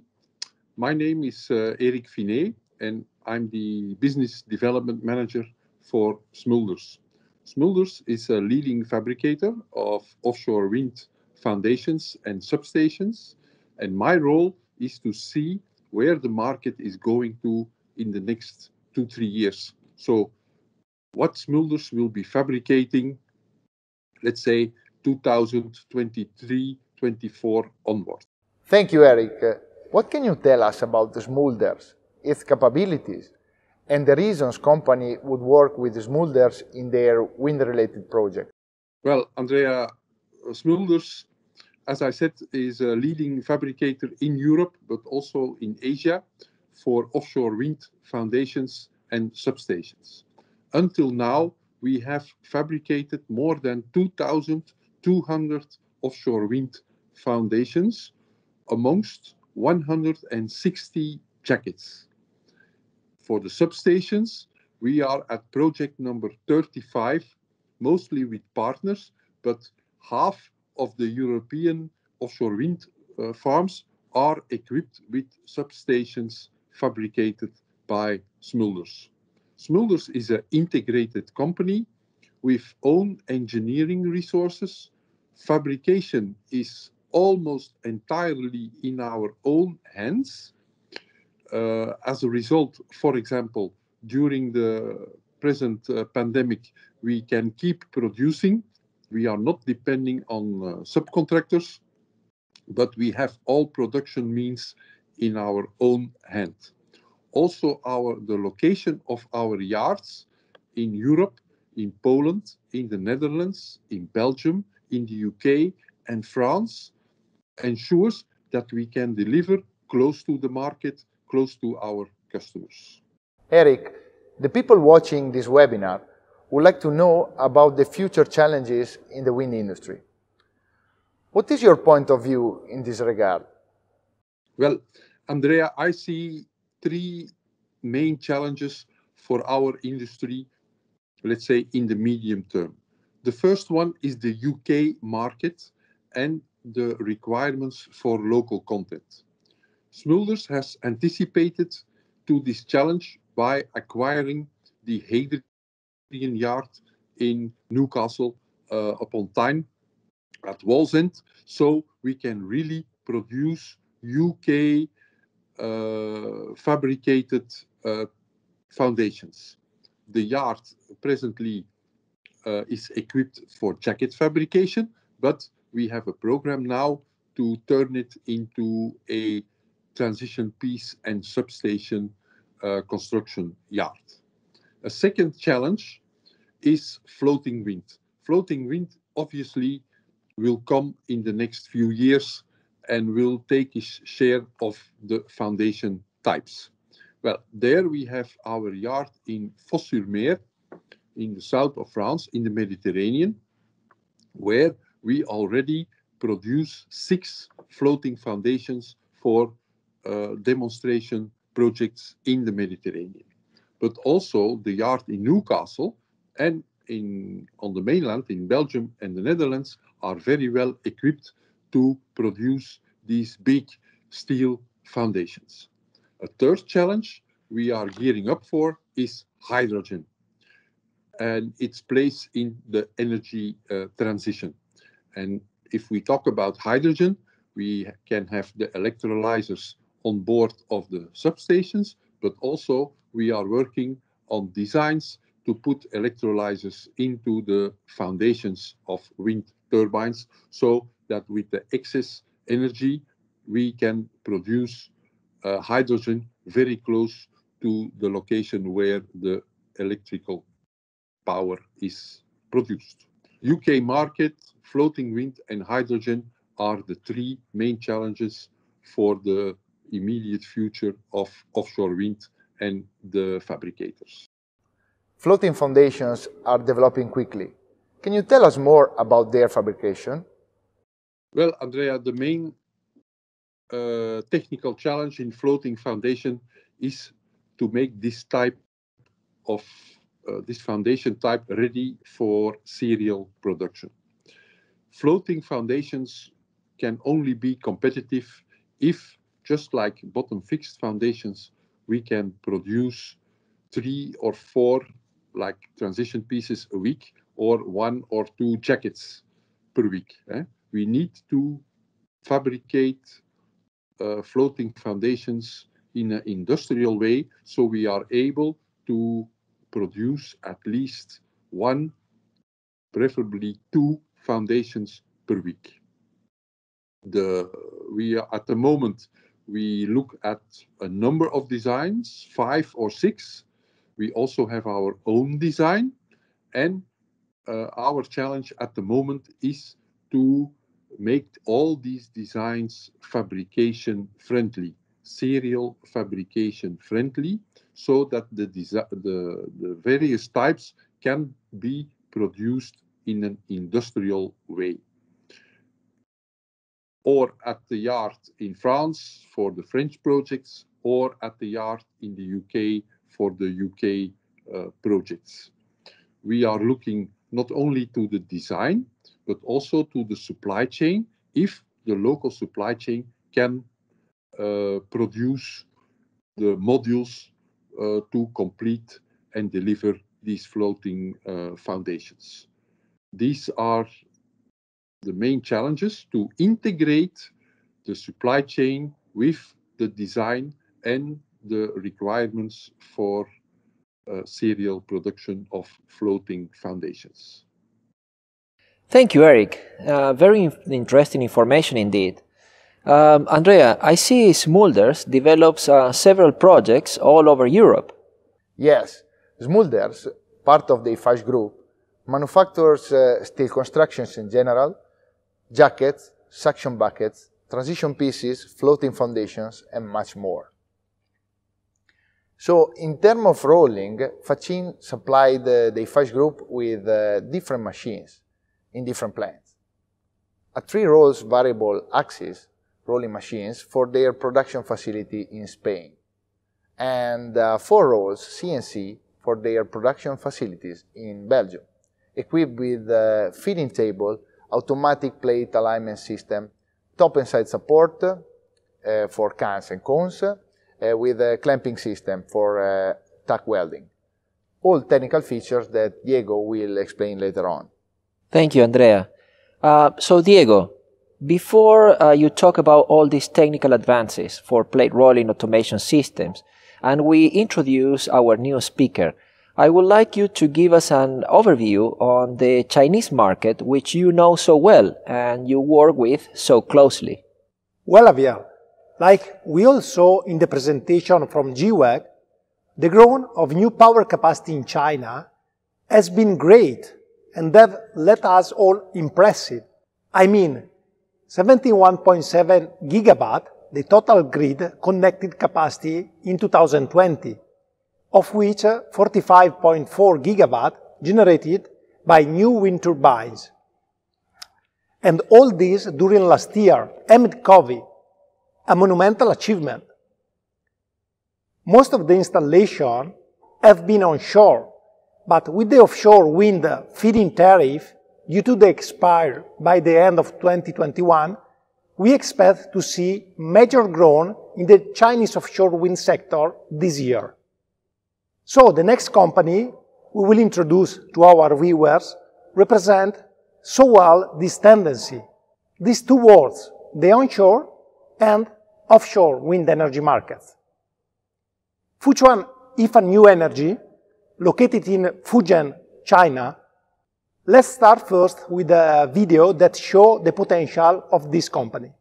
My name is uh, Eric Finet, and I'm the Business Development Manager for Smulders. Smulders is a leading fabricator of offshore wind foundations and substations, and my role is to see where the market is going to in the next two, three years. So what Smulders will be fabricating, let's say 2023, 24 onward. Thank you, Eric. What can you tell us about the Smulders, its capabilities, and the reasons company would work with Smulders in their wind-related project? Well, Andrea, Smulders as I said, is a leading fabricator in Europe, but also in Asia for offshore wind foundations and substations. Until now, we have fabricated more than 2,200 offshore wind foundations amongst 160 jackets. For the substations, we are at project number 35, mostly with partners, but half of the European offshore wind uh, farms are equipped with substations fabricated by Smulders. Smulders is an integrated company with own engineering resources. Fabrication is almost entirely in our own hands. Uh, as a result, for example, during the present uh, pandemic, we can keep producing we are not depending on uh, subcontractors, but we have all production means in our own hand. Also, our the location of our yards in Europe, in Poland, in the Netherlands, in Belgium, in the UK, and France ensures that we can deliver close to the market, close to our customers. Eric, the people watching this webinar would like to know about the future challenges in the wind industry. What is your point of view in this regard? Well, Andrea, I see three main challenges for our industry, let's say in the medium term. The first one is the UK market and the requirements for local content. Smulders has anticipated to this challenge by acquiring the Hadrian Yard in Newcastle uh, upon Tyne at Wallsend, so we can really produce UK uh, fabricated uh, foundations. The yard presently uh, is equipped for jacket fabrication, but we have a program now to turn it into a transition piece and substation uh, construction yard. A second challenge is floating wind. Floating wind obviously will come in the next few years and will take its share of the foundation types. Well, there we have our yard in Fos-sur-Mer, in the south of France, in the Mediterranean, where we already produce six floating foundations for uh, demonstration projects in the Mediterranean. But also the yard in Newcastle and in, on the mainland in Belgium and the Netherlands are very well equipped to produce these big steel foundations. A third challenge we are gearing up for is hydrogen and its place in the energy uh, transition. And if we talk about hydrogen, we can have the electrolyzers on board of the substations, but also we are working on designs to put electrolyzers into the foundations of wind turbines so that with the excess energy we can produce uh, hydrogen very close to the location where the electrical power is produced. UK market, floating wind and hydrogen are the three main challenges for the immediate future of offshore wind and the fabricators. Floating foundations are developing quickly. Can you tell us more about their fabrication? Well, Andrea, the main uh, technical challenge in floating foundation is to make this type of uh, this foundation type ready for serial production. Floating foundations can only be competitive if, just like bottom fixed foundations, we can produce three or four like transition pieces a week or one or two jackets per week. Eh? We need to fabricate uh, floating foundations in an industrial way so we are able to produce at least one, preferably two foundations per week. The, we are, at the moment, we look at a number of designs, five or six. We also have our own design. And uh, our challenge at the moment is to make all these designs fabrication friendly, serial fabrication friendly, so that the, the, the various types can be produced in an industrial way. Or at the yard in France for the French projects, or at the yard in the UK for the UK uh, projects. We are looking not only to the design, but also to the supply chain, if the local supply chain can uh, produce the modules uh, to complete and deliver these floating uh, foundations. These are the main challenges to integrate the supply chain with the design and the requirements for uh, serial production of floating foundations. Thank you, Eric. Uh, very interesting information indeed. Um, Andrea, I see Smulders develops uh, several projects all over Europe. Yes, Smulders, part of the Eiffage Group, manufactures uh, steel constructions in general, jackets, suction buckets, transition pieces, floating foundations, and much more. So, in terms of rolling, Faccin supplied uh, the Eiffage Group with uh, different machines in different plants. A three rolls variable axis rolling machines for their production facility in Spain, and uh, four rolls CNC for their production facilities in Belgium, equipped with a feeding table, automatic plate alignment system, top and side support uh, for cans and cones, uh, with a clamping system for uh, tack welding. All technical features that Diego will explain later on. Thank you, Andrea. Uh, so, Diego, before uh, you talk about all these technical advances for plate rolling automation systems, and we introduce our new speaker, I would like you to give us an overview on the Chinese market, which you know so well and you work with so closely. Well, Javier, like we all saw in the presentation from GWEC, the growth of new power capacity in China has been great and that let us all impressed. I mean, 71.7 gigawatt, the total grid connected capacity in 2020, of which 45.4 gigawatt generated by new wind turbines. And all this during last year, amid COVID, a monumental achievement. Most of the installation have been onshore, but with the offshore wind feed-in tariff due to the expire by the end of 2021, we expect to see major growth in the Chinese offshore wind sector this year. So the next company we will introduce to our viewers represent so well this tendency. These two words, the onshore and offshore wind energy markets. Fuchuan Yifan New Energy, located in Fujian, China, let's start first with a video that shows the potential of this company.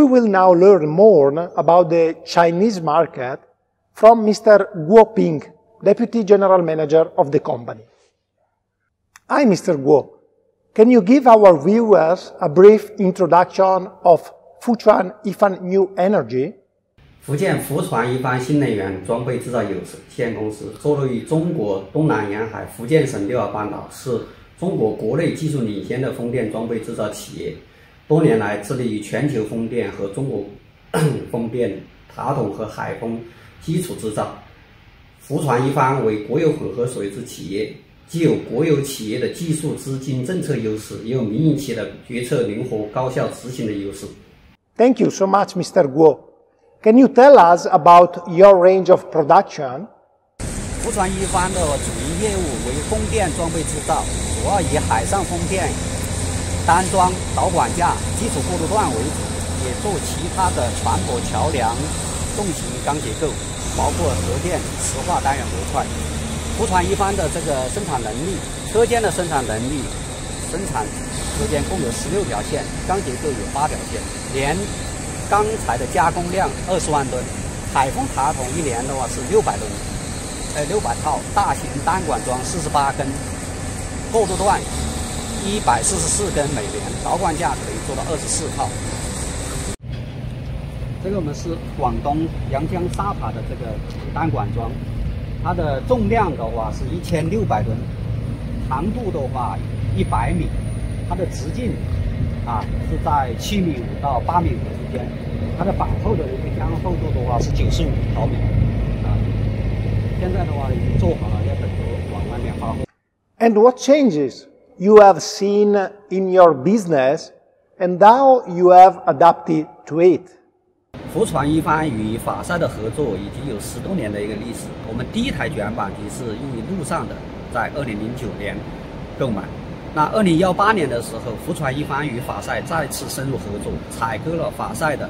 We will now learn more about the Chinese market from Mr. Guo Ping, Deputy General Manager of the company. Hi, Mr. Guo. can you give our viewers a brief introduction of Fuchuan Yifan New Energy? 福建福船一方新能源装备制造有限公司坐落于中国东南沿海福建省六号半岛，是中国国内技术领先的风电装备制造企业。 多年来致力于全球风电和中国 风电塔筒和海风基础制造。福船一方为国有混合所有制企业，既有国有企业的技术、资金、政策优势，也有民营企业的决策灵活、高效执行的优势。Thank you so much, Mr. Guo. Can you tell us about your range of production? 福船一方的主营业务为风电装备制造，主要以海上风电单桩、导管架、基础过渡段为主，也做其他的船舶、桥梁、重型钢结构，包括核电、石化单元模块。福船一方的这个生产能力，车间的生产能力，生产车间共有十六条线，钢结构有八条线，连。钢材的加工量二十万吨，海风塔筒一年的话是六百吨，呃六百套，大型单管桩四十八根，过渡段一百四十四根每年，导管架可以做到二十四套。这个我们是广东阳江沙塔的这个单管桩，它的重量的话是一千六百吨，长度的话一百米，它的直径。啊，是在七米五到八米五之间。它的板厚的一个浆厚度的话是九十五毫米。啊，现在的话已经做好了，要等着往外面发货。And what changes you have seen in your business, and now you have adapted to it? 福船一方与法赛的合作已经有十多年的一个历史。我们第一台卷板机是用于陆上的，在二零零九年购买。那二零幺八年的时候，福船一方与法赛再次深入合作，采购了法赛的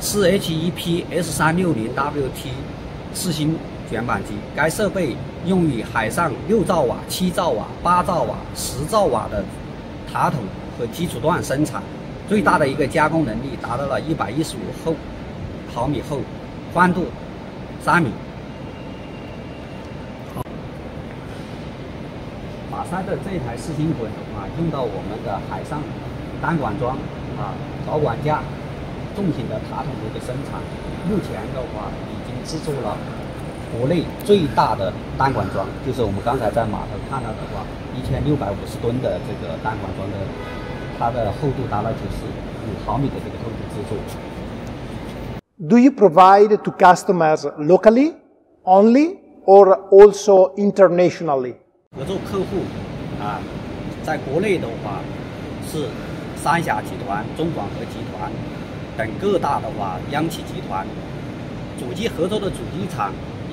四 H 一 P S 三六零 W T 四星卷板机。该设备用于海上六兆瓦、七兆瓦、八兆瓦、十兆瓦的塔筒和基础段生产，最大的一个加工能力达到了一百一十五厚毫米厚，宽度三米。它的这台四星滚啊，用到我们的海上单管桩啊、导管架、重型的塔筒的一个生产。目前的话，已经制作了国内最大的单管桩，就是我们刚才在码头看到的话，一千六百五十吨的这个单管桩的，它的厚度达到九十五毫米的这个厚度制作。Do you provide to customers locally only or also internationally? 合作客户啊，在国内的话是三峡集团、中广核集团等各大的话央企集团。主机合作的主机厂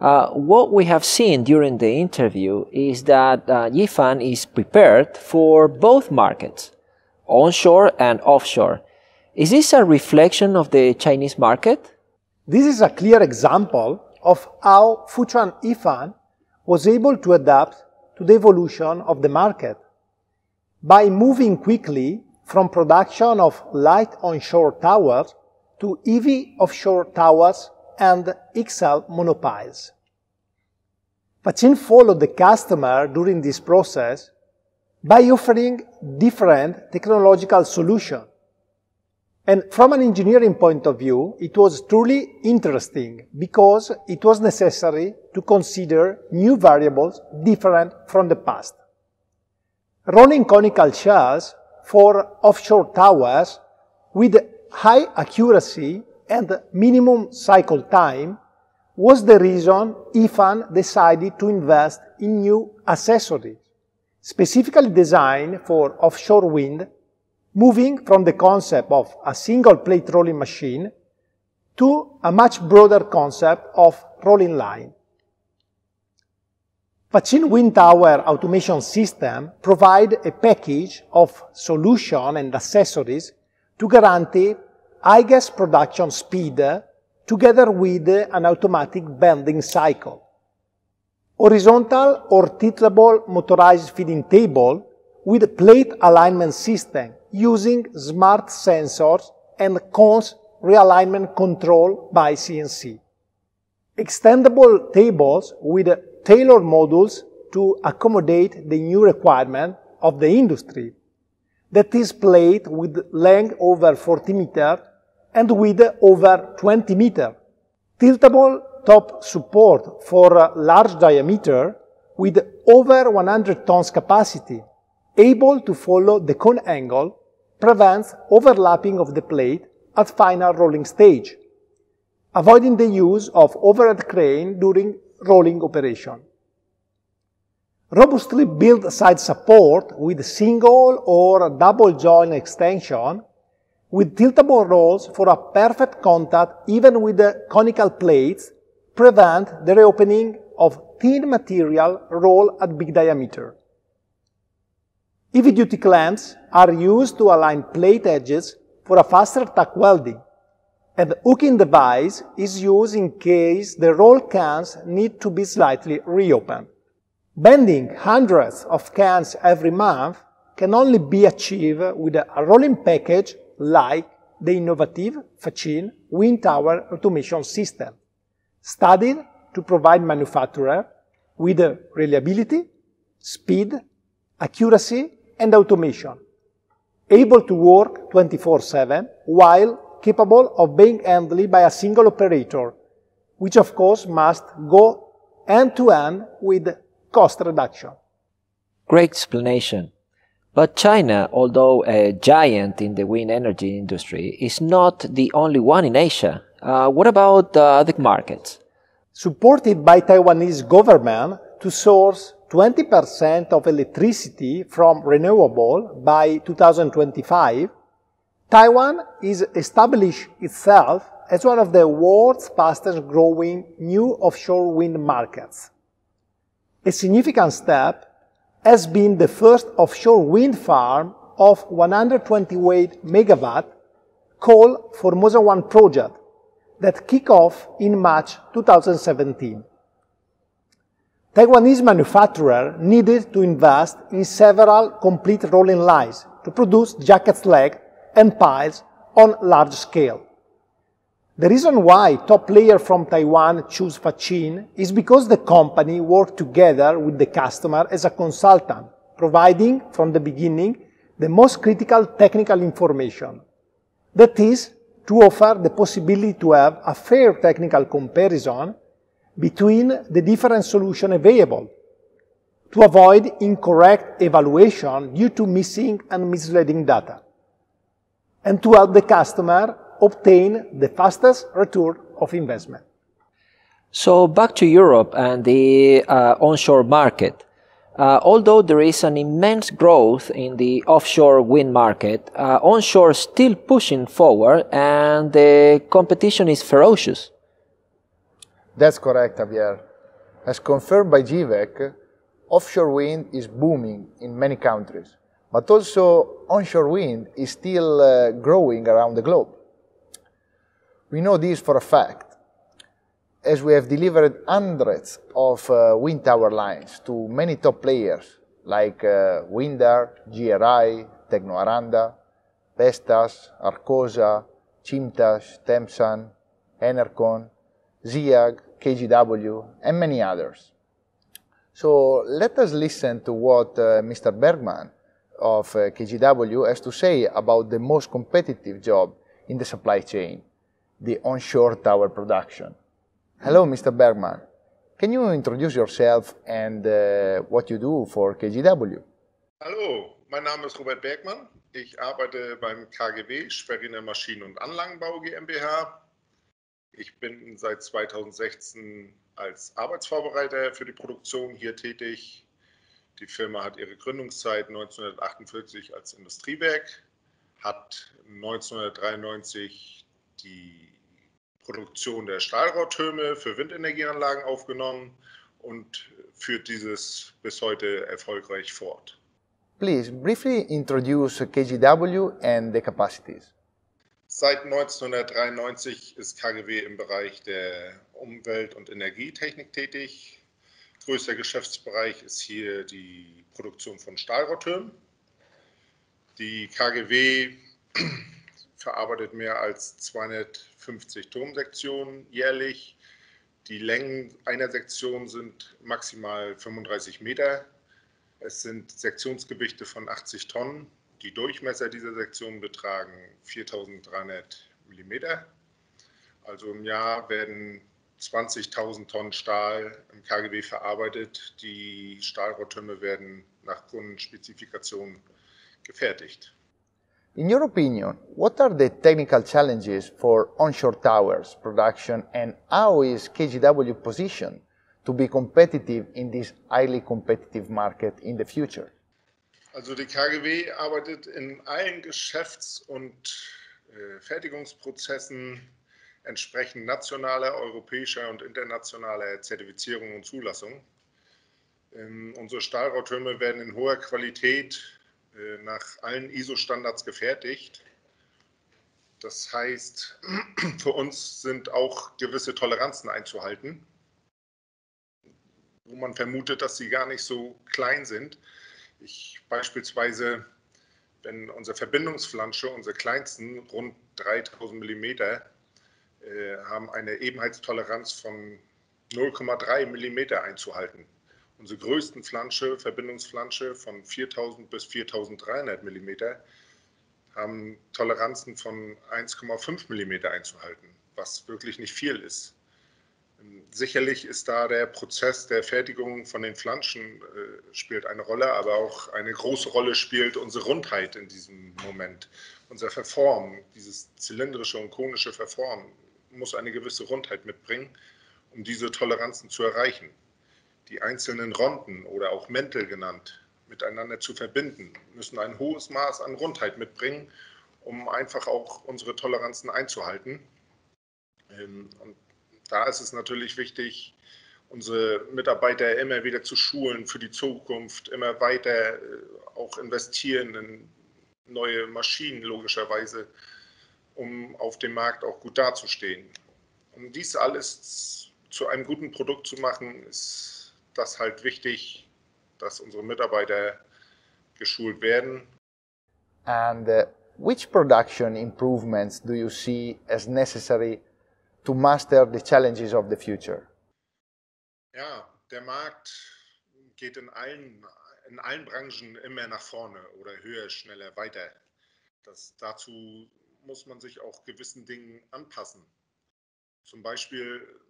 Uh, what we have seen during the interview is that uh, Yifan is prepared for both markets, onshore and offshore. Is this a reflection of the Chinese market? This is a clear example of how Fuchuan Yifan was able to adapt to the evolution of the market by moving quickly from production of light onshore towers to EV offshore towers and XL monopiles. Faccin followed the customer during this process by offering different technological solutions. And from an engineering point of view, it was truly interesting because it was necessary to consider new variables different from the past Running conical shells for offshore towers with high accuracy and minimum cycle time was the reason Yifan decided to invest in new accessories, specifically designed for offshore wind, moving from the concept of a single plate rolling machine to a much broader concept of rolling line. Faccin Wind Tower automation system provide a package of solution and accessories to guarantee high gas production speed eh, together with eh, an automatic bending cycle. Horizontal or tiltable motorized feeding table with plate alignment system using smart sensors and cones realignment control by CNC. Extendable tables with tailored modules to accommodate the new requirement of the industry. That is plate with length over 40 meter and width over 20 meter. Tiltable top support for large diameter with over 100 tons capacity, able to follow the cone angle, prevents overlapping of the plate at final rolling stage, avoiding the use of overhead crane during rolling operation. Robustly built side support with single or double joint extension with tiltable rolls for a perfect contact even with the conical plates prevent the reopening of thin material roll at big diameter. Heavy-duty clamps are used to align plate edges for a faster tack welding, and the hooking device is used in case the roll cans need to be slightly reopened. Bending hundreds of cans every month can only be achieved with a rolling package like the innovative Faccin wind tower automation system, studied to provide manufacturer with reliability, speed, accuracy, and automation, able to work 24-7 while capable of being handled by a single operator, which of course must go end-to-end -end with cost reduction. Great explanation. But China, although a giant in the wind energy industry, is not the only one in Asia. Uh, what about other markets? Supported by Taiwanese government to source 20% of electricity from renewable by 2025, Taiwan is established itself as one of the world's fastest growing new offshore wind markets. A significant step has been the first offshore wind farm of 128 megawatt called Formosa One project that kicked off in March 2017. Taiwanese manufacturer needed to invest in several complete rolling lines to produce jacket leg and piles on large scale. The reason why top player from Taiwan choose Faccin is because the company worked together with the customer as a consultant, providing from the beginning the most critical technical information. That is, to offer the possibility to have a fair technical comparison between the different solutions available to avoid incorrect evaluation due to missing and misleading data, and to help the customer obtain the fastest return of investment. So back to Europe and the uh, onshore market. Uh, although there is an immense growth in the offshore wind market, uh, onshore is still pushing forward and the competition is ferocious. That's correct, Javier. As confirmed by GWEC, offshore wind is booming in many countries, but also onshore wind is still uh, growing around the globe. We know this for a fact, as we have delivered hundreds of uh, wind tower lines to many top players like uh, Windar, GRI, Tecnoaranda, Vestas, Arcosa, Cimtas, Temsan, Enercon, ZIAG, KGW, and many others. So let us listen to what uh, Mr. Bergmann of uh, KGW has to say about the most competitive job in the supply chain, the onshore tower production. Hello, Mr. Bergman. Can you introduce yourself and uh, what you do for KGW? Hallo, mein Name ist Robert Bergmann. Ich arbeite beim KGW, Schweriner Maschinen- und Anlagenbau GmbH Ich bin seit 2016 als Arbeitsvorbereiter für die Produktion hier tätig. Die Firma hat ihre Gründungszeit 1948 als Industriewerk, hat 1993 die Produktion der Stahlrohrtürme für Windenergieanlagen aufgenommen und führt dieses bis heute erfolgreich fort. Please briefly introduce KGW and the capacities. Seit 1993 ist KGW im Bereich der Umwelt- und Energietechnik tätig. Größter Geschäftsbereich ist hier die Produktion von Stahlrohrtürmen. Die KGW verarbeitet mehr als 250 Turmsektionen jährlich. Die Längen einer Sektion sind maximal 35 Meter. Es sind Sektionsgewichte von 80 Tonnen. Die Durchmesser dieser Sektion betragen 4300 Millimeter. Also im Jahr werden 20.000 Tonnen Stahl im KGB verarbeitet. Die Stahlrohrtürme werden nach Kundenspezifikationen gefertigt. In your opinion, what are the technical challenges for onshore towers production and how is KGW positioned to be competitive in this highly competitive market in the future? Also die KGW arbeitet in allen Geschäfts- und äh, Fertigungsprozessen entsprechend nationaler, europäischer und internationaler Zertifizierung und Zulassung. Ähm, unsere Stahlrohrtürme werden in hoher Qualität nach allen ISO-Standards gefertigt. Das heißt, für uns sind auch gewisse Toleranzen einzuhalten, wo man vermutet, dass sie gar nicht so klein sind. Ich beispielsweise, wenn unsere Verbindungsflansche, unsere kleinsten, rund 3000 mm, äh, haben eine Ebenheitstoleranz von 0,3 mm einzuhalten. Unsere größten Flansche, Verbindungsflansche von 4000 bis 4300 mm haben Toleranzen von 1,5 mm einzuhalten, was wirklich nicht viel ist. Ähm, sicherlich ist da der Prozess der Fertigung von den Flanschen äh, spielt eine Rolle, aber auch eine große Rolle spielt unsere Rundheit in diesem Moment. Unser Verformen, dieses zylindrische und konische Verformen, muss eine gewisse Rundheit mitbringen, um diese Toleranzen zu erreichen die einzelnen Ronden oder auch Mäntel genannt miteinander zu verbinden, müssen ein hohes Maß an Rundheit mitbringen, um einfach auch unsere Toleranzen einzuhalten. Ähm, und da ist es natürlich wichtig, unsere Mitarbeiter immer wieder zu schulen für die Zukunft, immer weiter äh, auch investieren in neue Maschinen logischerweise, um auf dem Markt auch gut dazustehen. Um dies alles zu einem guten Produkt zu machen, ist das halt wichtig, dass unsere Mitarbeiter geschult werden. And uh, which production improvements do you see as necessary to master the challenges of the future? Ja, der Markt geht in allen, in allen Branchen immer nach vorne oder höher, schneller, weiter. Das, dazu muss man sich auch gewissen Dingen anpassen. Zum Beispiel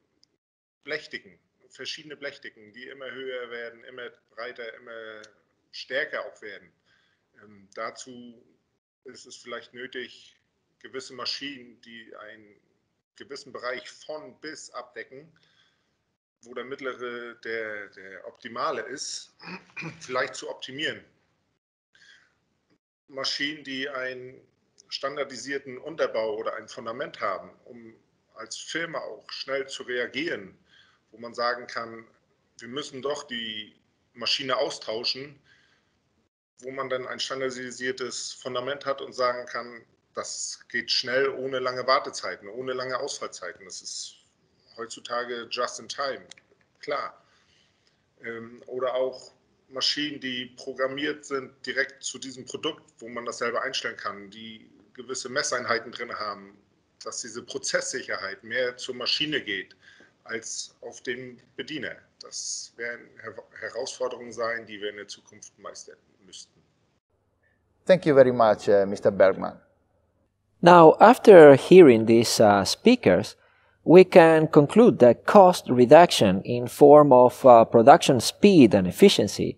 Blechdicken verschiedene Blechdicken, die immer höher werden, immer breiter, immer stärker auch werden. Ähm, dazu ist es vielleicht nötig, gewisse Maschinen, die einen gewissen Bereich von bis abdecken, wo der mittlere der, der optimale ist, vielleicht zu optimieren. Maschinen, die einen standardisierten Unterbau oder ein Fundament haben, um als Firma auch schnell zu reagieren wo man sagen kann, wir müssen doch die Maschine austauschen, wo man dann ein standardisiertes Fundament hat und sagen kann, das geht schnell ohne lange Wartezeiten, ohne lange Ausfallzeiten. Das ist heutzutage just in time, klar. Ähm, oder auch Maschinen, die programmiert sind direkt zu diesem Produkt, wo man das selber einstellen kann, die gewisse Messeinheiten drin haben, dass diese Prozesssicherheit mehr zur Maschine geht als auf den Bediener. Das werden Herausforderungen sein, die wir in der Zukunft meistern müssten. Thank you very much, uh, Mr. Bergmann. Now, after hearing these uh, speakers, we can conclude that cost reduction in form of uh, production speed and efficiency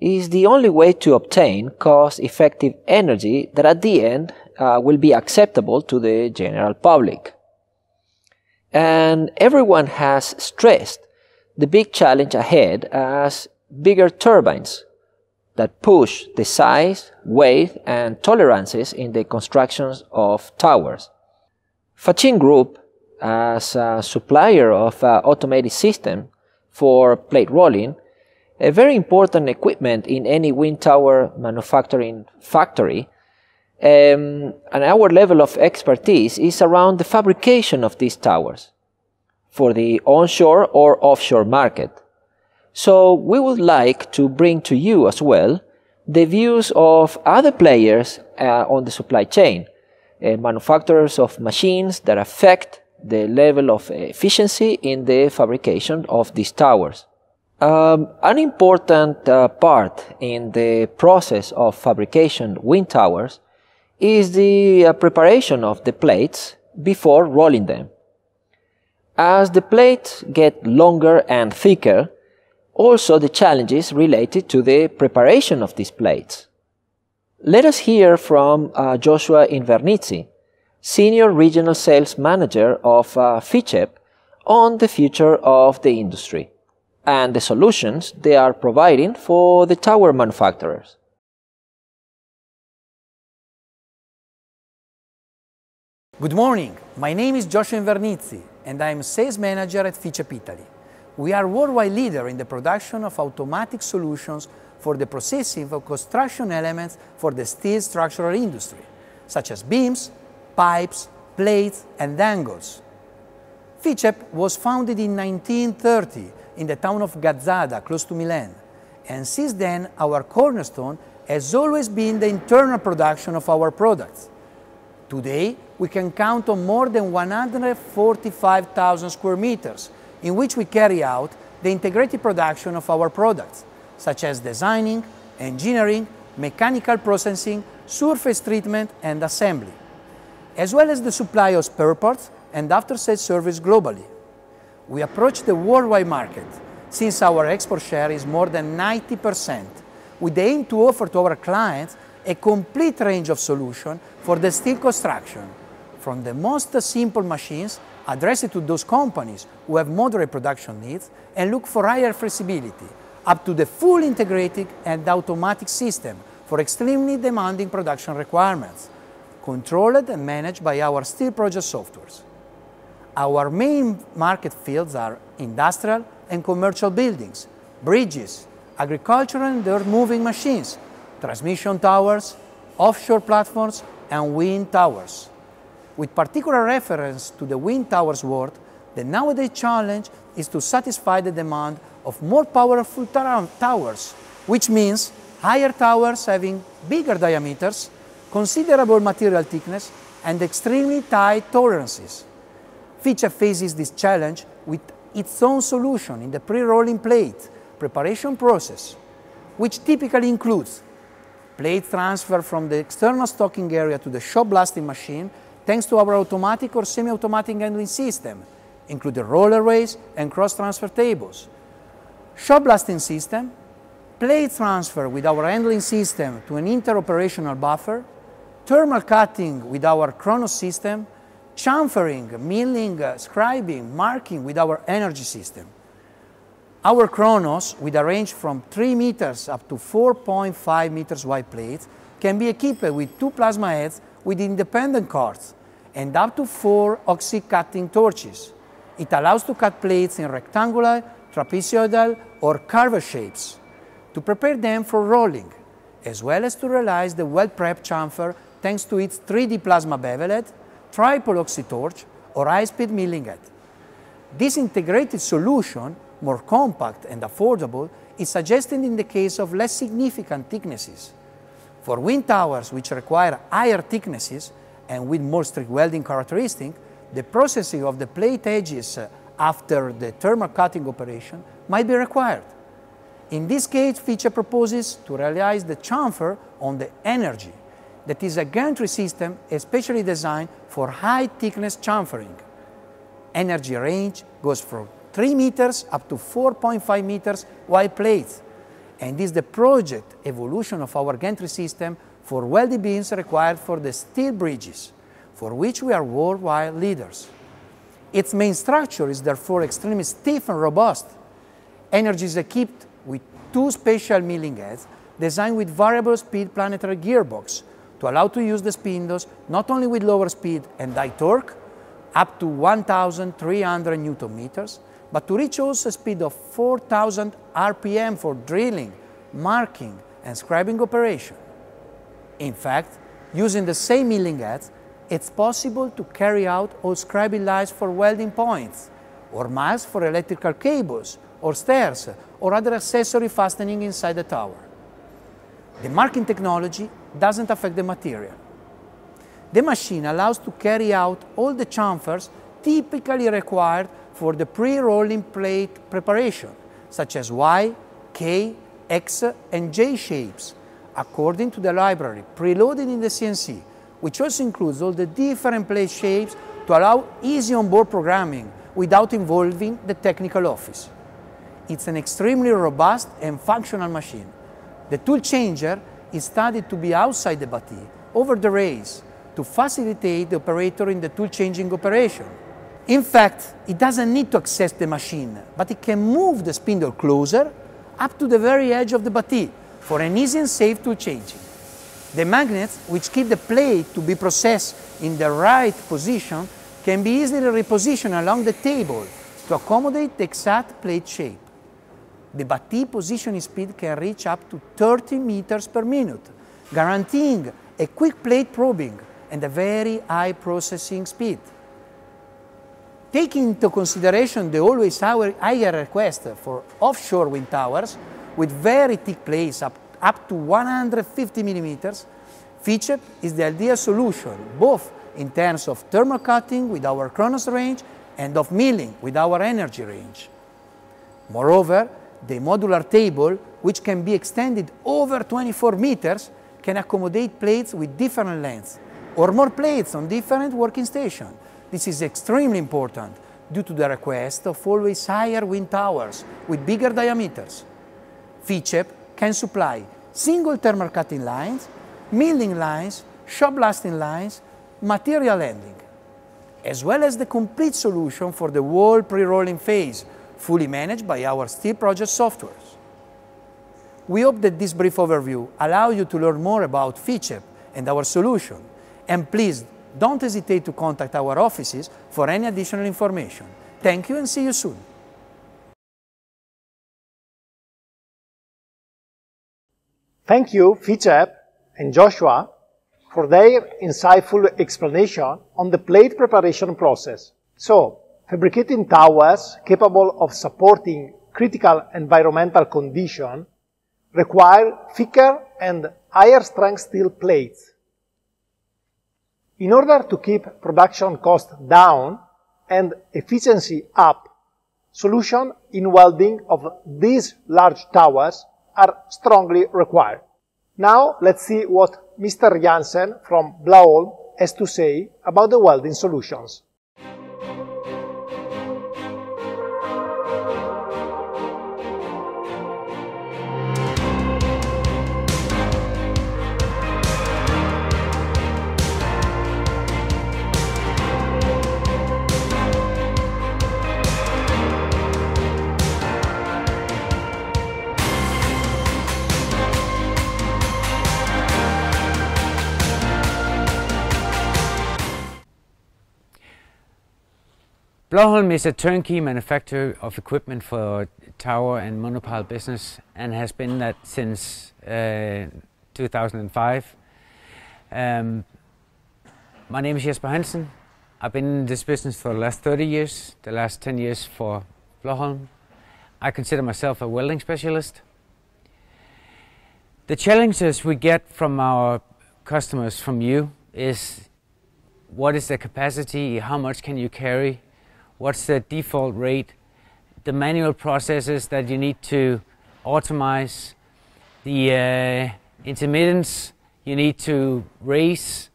is the only way to obtain cost-effective energy that at the end uh, will be acceptable to the general public. And everyone has stressed the big challenge ahead as bigger turbines that push the size, weight, and tolerances in the constructions of towers. Faccin Group, as a supplier of uh, automated system for plate rolling, a very important equipment in any wind tower manufacturing factory, Um, and our level of expertise is around the fabrication of these towers for the onshore or offshore market. So we would like to bring to you as well the views of other players uh, on the supply chain, uh, manufacturers of machines that affect the level of efficiency in the fabrication of these towers. Um, an important uh, part in the process of fabrication wind towers is the uh, preparation of the plates before rolling them. As the plates get longer and thicker, also the challenges related to the preparation of these plates. Let us hear from uh, Joshua Invernizzi, Senior Regional Sales Manager of uh, FICEP, on the future of the industry and the solutions they are providing for the tower manufacturers. Good morning, my name is Joshua Invernizzi and I am Sales Manager at FICEP Italy. We are worldwide leader in the production of automatic solutions for the processing of construction elements for the steel structural industry, such as beams, pipes, plates, and angles. FICEP was founded in 1930 in the town of Gazzada, close to Milan, and since then our cornerstone has always been the internal production of our products. Today, we can count on more than 145,000 square meters in which we carry out the integrated production of our products, such as designing, engineering, mechanical processing, surface treatment and assembly, as well as the supply of spare parts and after-sales service globally. We approach the worldwide market since our export share is more than 90%, with the aim to offer to our clients a complete range of solutions for the steel construction, from the most simple machines addressed to those companies who have moderate production needs and look for higher flexibility, up to the full integrated and automatic system for extremely demanding production requirements, controlled and managed by our steel project softwares. Our main market fields are industrial and commercial buildings, bridges, agricultural and earth-moving machines, transmission towers, offshore platforms, and wind towers. With particular reference to the wind towers world, the nowadays challenge is to satisfy the demand of more powerful towers, which means higher towers having bigger diameters, considerable material thickness, and extremely tight tolerances. FICEP faces this challenge with its own solution in the pre-rolling plate preparation process, which typically includes plate transfer from the external stocking area to the shot blasting machine thanks to our automatic or semi-automatic handling system, including rollerways and cross-transfer tables. Shot blasting system, plate transfer with our handling system to an interoperational buffer, thermal cutting with our Kronos system, chamfering, milling, uh, scribing, marking with our energy system. Our Kronos, with a range from 3 meters up to 4.5 meters wide plates, can be equipped with two plasma heads with independent cards and up to four oxy cutting torches. It allows to cut plates in rectangular, trapezoidal, or curved shapes to prepare them for rolling, as well as to realize the well-prepped chamfer thanks to its 3D plasma bevel head, triple oxy torch, or high-speed milling head. This integrated solution, more compact and affordable, is suggested in the case of less significant thicknesses. For wind towers which require higher thicknesses and with more strict welding characteristics, the processing of the plate edges uh, after the thermal cutting operation might be required. In this case, FICEP proposes to realize the chamfer on the energy, that is a gantry system especially designed for high thickness chamfering. Energy range goes from 3 meters up to 4.5 meters wide plates, and this is the project evolution of our gantry system for welded beams required for the steel bridges, for which we are worldwide leaders. Its main structure is therefore extremely stiff and robust. Energy is equipped with two special milling heads designed with variable speed planetary gearbox to allow to use the spindles not only with lower speed and high torque, up to 1,300 newton meters, but to reach also a speed of 4,000 RPM for drilling, marking, and scribing operation. In fact, Using the same milling heads, it's possible to carry out all scribing lines for welding points, or miles for electrical cables, or stairs, or other accessory fastening inside the tower. The marking technology doesn't affect the material. The machine allows to carry out all the chamfers typically required for the pre-rolling plate preparation, such as Y, K, X, and J shapes, according to the library preloaded in the CNC, which also includes all the different plate shapes to allow easy onboard programming without involving the technical office. It's an extremely robust and functional machine. The tool changer is studied to be outside the bati, over the rails, to facilitate the operator in the tool changing operation. In fact, it doesn't need to access the machine, but it can move the spindle closer up to the very edge of the bati for an easy and safe tool changing. The magnets, which keep the plate to be processed in the right position, can be easily repositioned along the table to accommodate the exact plate shape. The bati positioning speed can reach up to 30 meters per minute, guaranteeing a quick plate probing and a very high processing speed. Taking into consideration the always higher request for offshore wind towers with very thick plates up, up to 150 millimeters, FICEP is the ideal solution, both in terms of thermal cutting with our Kronos range and of milling with our energy range. Moreover, the modular table, which can be extended over 24 meters, can accommodate plates with different lengths or more plates on different working stations. This is extremely important due to the request of always higher wind towers with bigger diameters. FICEP can supply single thermal cutting lines, milling lines, shot blasting lines, material handling, as well as the complete solution for the whole pre-rolling phase, fully managed by our Steel Project softwares. We hope that this brief overview allows you to learn more about FICEP and our solution. And please don't hesitate to contact our offices for any additional information. Thank you and see you soon. Thank you, FICEP and Joshua, for their insightful explanation on the plate preparation process. So, fabricating towers capable of supporting critical environmental conditions require thicker and higher strength steel plates. In order to keep production costs down and efficiency up, solutions in welding of these large towers are strongly required. Now let's see what Mr. Jansen from Blaaholm has to say about the welding solutions. Blaaholm is a turnkey manufacturer of equipment for tower and monopile business and has been that since uh, 2005. Um, my name is Jesper Hansen. I've been in this business for the last 30 years, the last 10 years for Blaaholm. I consider myself a welding specialist. The challenges we get from our customers, from you, is what is the capacity, how much can you carry, what's the default rate, the manual processes that you need to automate, the uh, you need to raise.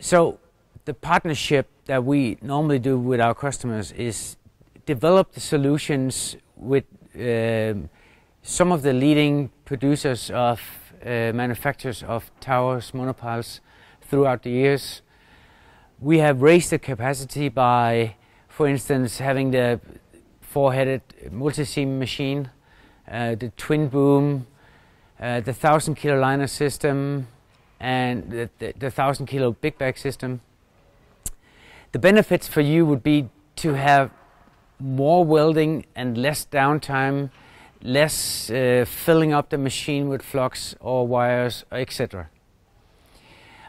So the partnership that we normally do with our customers is develop the solutions with um, some of the leading producers of uh, manufacturers of towers, monopiles throughout the years. We have raised the capacity by for instance, having the four-headed multi-seam machine, uh, the twin boom, uh, the thousand kilo liner system, and the, the, the, thousand kilo big bag system. The benefits for you would be to have more welding and less downtime, less uh, filling up the machine with flux or wires, etc.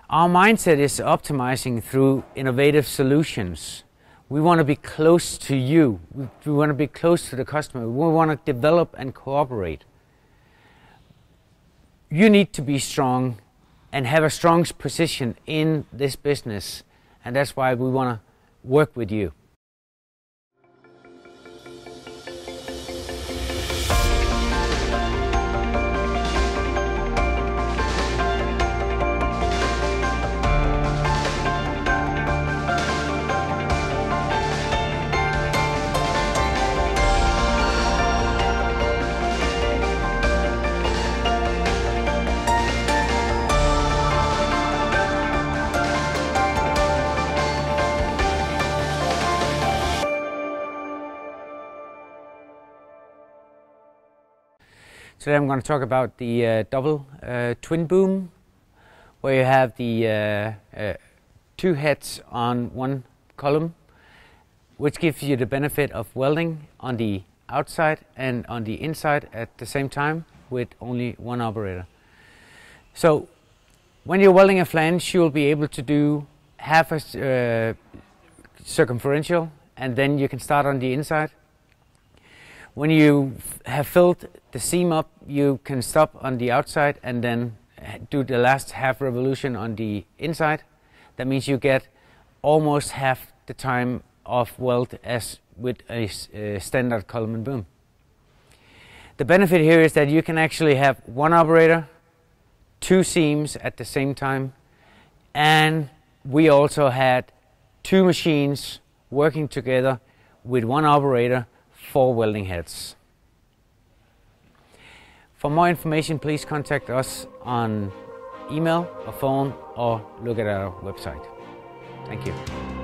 Our mindset is optimizing through innovative solutions. We want to be close to you. We, want to be close to the customer. We want to develop and cooperate. You need to be strong and have a strong position in this business, and that's why we want to work with you. Today I'm going to talk about the uh, double uh, twin boom, where you have the uh, uh, two heads on one column, which gives you the benefit of welding on the outside and on the inside at the same time with only one operator. So when you're welding a flange, you'll be able to do half a uh, circumferential and then you can start on the inside when you have filled the seam up, you can stop on the outside and then do the last half revolution on the inside. That means you get almost half the time of weld as with a, a standard column and boom. The benefit here is that you can actually have one operator, two seams at the same time, and we also had two machines working together with one operator four welding heads. For more information, please contact us on email or phone or look at our website. Thank you.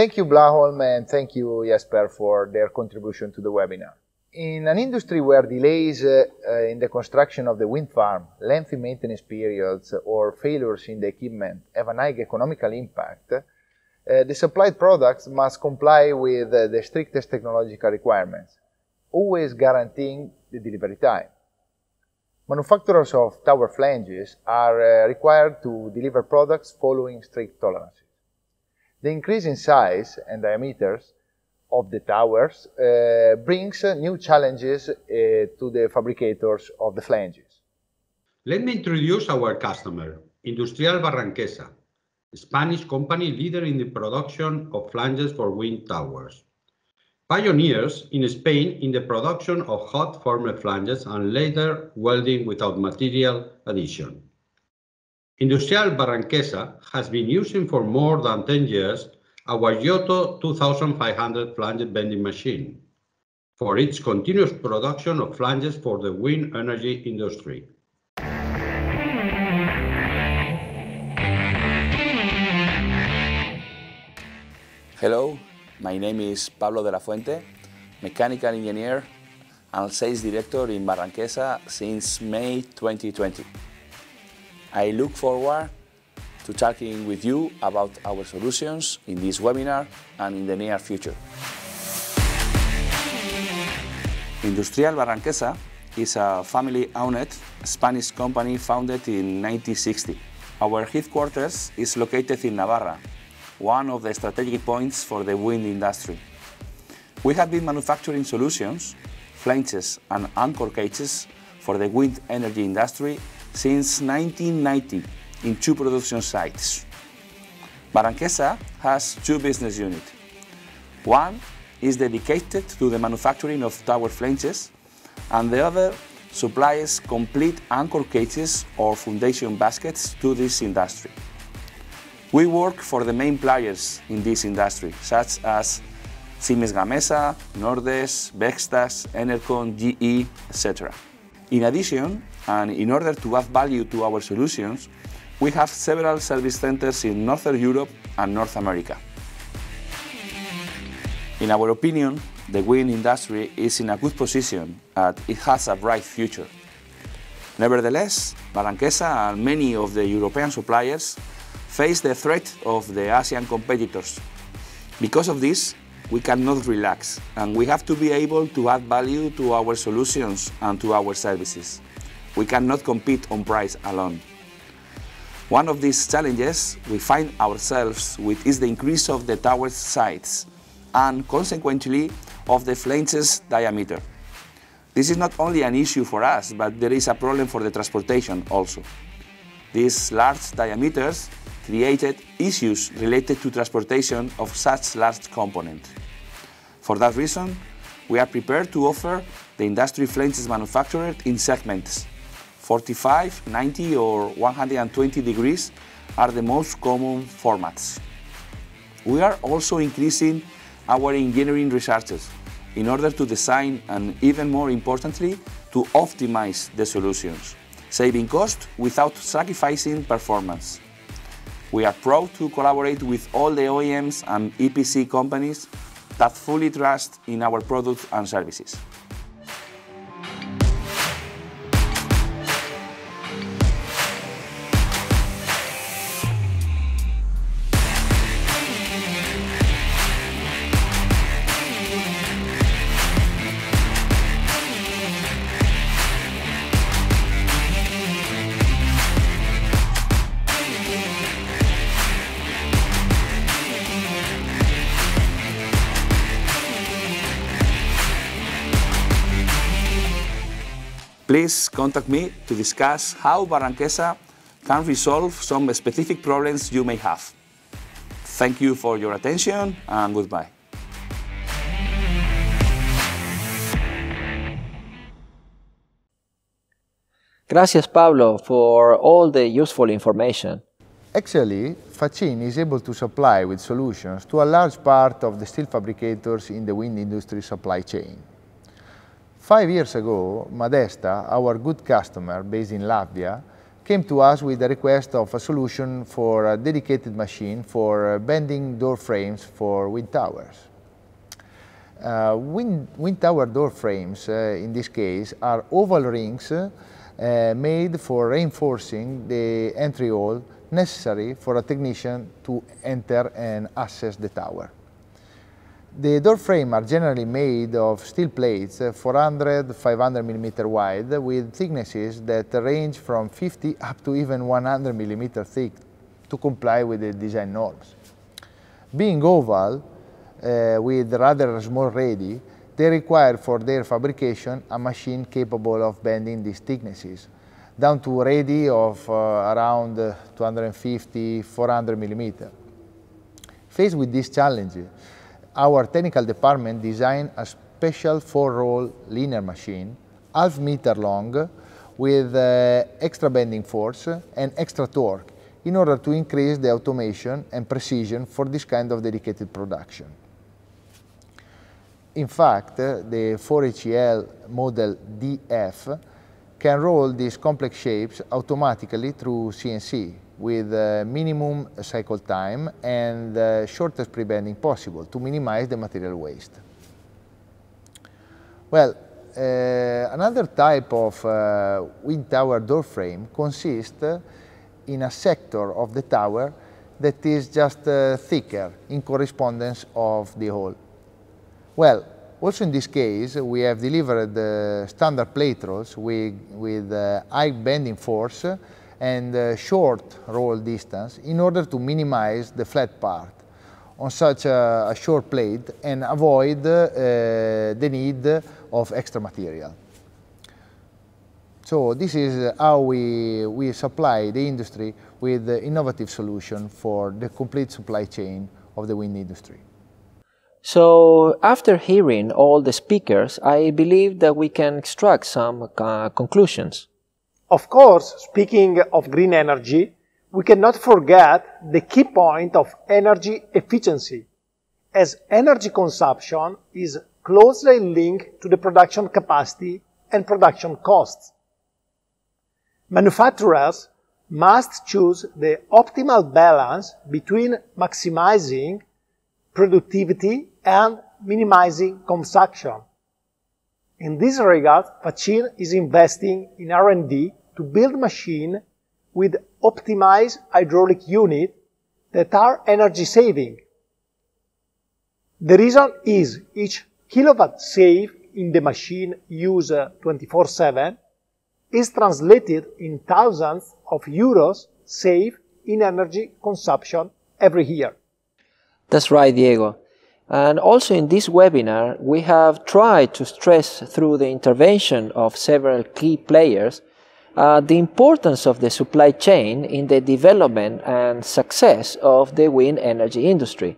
Thank you, Blaaholm, and thank you, Jesper, for their contribution to the webinar. In an industry where delays uh, in the construction of the wind farm, lengthy maintenance periods, or failures in the equipment have a high economical impact, uh, the supplied products must comply with uh, the strictest technological requirements, always guaranteeing the delivery time. Manufacturers of tower flanges are uh, required to deliver products following strict tolerances. The increase in size and diameters of the towers uh, brings uh, new challenges uh, to the fabricators of the flanges. Let me introduce our customer, Industrial Barranquesa, a Spanish company leader in the production of flanges for wind towers. Pioneers in Spain in the production of hot formed flanges and later welding without material addition. Industrial Barranquesa has been using for more than 10 years our Giotto 2500 flange bending machine for its continuous production of flanges for the wind energy industry. Hello, my name is Pablo de la Fuente, mechanical engineer and sales director in Barranquesa since May 2020. I look forward to talking with you about our solutions in this webinar and in the near future. Industrial Barranquesa is a family-owned Spanish company founded in 1960. Our headquarters is located in Navarra, one of the strategic points for the wind industry. We have been manufacturing solutions, flanges and anchor cages for the wind energy industry since 1990 in two production sites. Barranquesa has two business units. One is dedicated to the manufacturing of tower flanges, and the other supplies complete anchor cages or foundation baskets to this industry. We work for the main players in this industry, such as Siemens Gamesa, Nordex, Vestas, Enercon, GE, etc. In addition, and in order to add value to our solutions, we have several service centers in Northern Europe and North America. In our opinion, the wind industry is in a good position and it has a bright future. Nevertheless, Barranquesa and many of the European suppliers face the threat of the Asian competitors. Because of this, we cannot relax and we have to be able to add value to our solutions and to our services. We cannot compete on price alone. One of these challenges we find ourselves with is the increase of the tower's size and consequently of the flanges diameter. This is not only an issue for us, but there is a problem for the transportation also. These large diameters created issues related to transportation of such large components. For that reason, we are prepared to offer the industry flanges manufactured in segments 45, 90 or 120 degrees are the most common formats. We are also increasing our engineering researches in order to design and even more importantly, to optimize the solutions, saving cost without sacrificing performance. We are proud to collaborate with all the OEMs and EPC companies that fully trust in our products and services. Contact me to discuss how Barranquesa can resolve some specific problems you may have. Thank you for your attention and goodbye. Gracias, Pablo, for all the useful information. Actually, Faccin is able to supply with solutions to a large part of the steel fabricators in the wind industry supply chain. Five years ago, Madesta, our good customer based in Latvia, came to us with a request of a solution for a dedicated machine for bending door frames for wind towers. Uh, wind, wind, tower door frames, uh, in this case, are oval rings uh, made for reinforcing the entry hole necessary for a technician to enter and access the tower. The door frame are generally made of steel plates, 400, 500 mm wide, with thicknesses that range from 50 up to even 100 mm thick to comply with the design norms. Being oval, uh, with rather small radii, they require for their fabrication a machine capable of bending these thicknesses, down to a radii of uh, around 250, 400 mm. Faced with this challenge, our technical department designed a special four-roll linear machine, half meter long, with uh, extra bending force and extra torque in order to increase the automation and precision for this kind of dedicated production. In fact, the 4HEL model DF can roll these complex shapes automatically through CNC with uh, minimum cycle time and uh, shortest pre-bending possible to minimize the material waste. Well, uh, another type of uh, wind tower door frame consists in a sector of the tower that is just uh, thicker in correspondence of the hole. Well, also in this case, we have delivered uh, standard plate rolls with, with high bending force and short roll distance in order to minimize the flat part on such a, a short plate and avoid uh, the need of extra material. So this is how we, we supply the industry with the innovative solution for the complete supply chain of the wind industry. So after hearing all the speakers, I believe that we can extract some uh, conclusions. Of course, speaking of green energy, we cannot forget the key point of energy efficiency, as energy consumption is closely linked to the production capacity and production costs. Manufacturers must choose the optimal balance between maximizing productivity and minimizing consumption. In this regard, Faccin is investing in R&D to build machines with optimized hydraulic units that are energy saving. The reason is each kilowatt saved in the machine used 24-7 is translated in thousands of euros saved in energy consumption every year. That's right, Diego. And also in this webinar, we have tried to stress through the intervention of several key players uh, the importance of the supply chain in the development and success of the wind energy industry.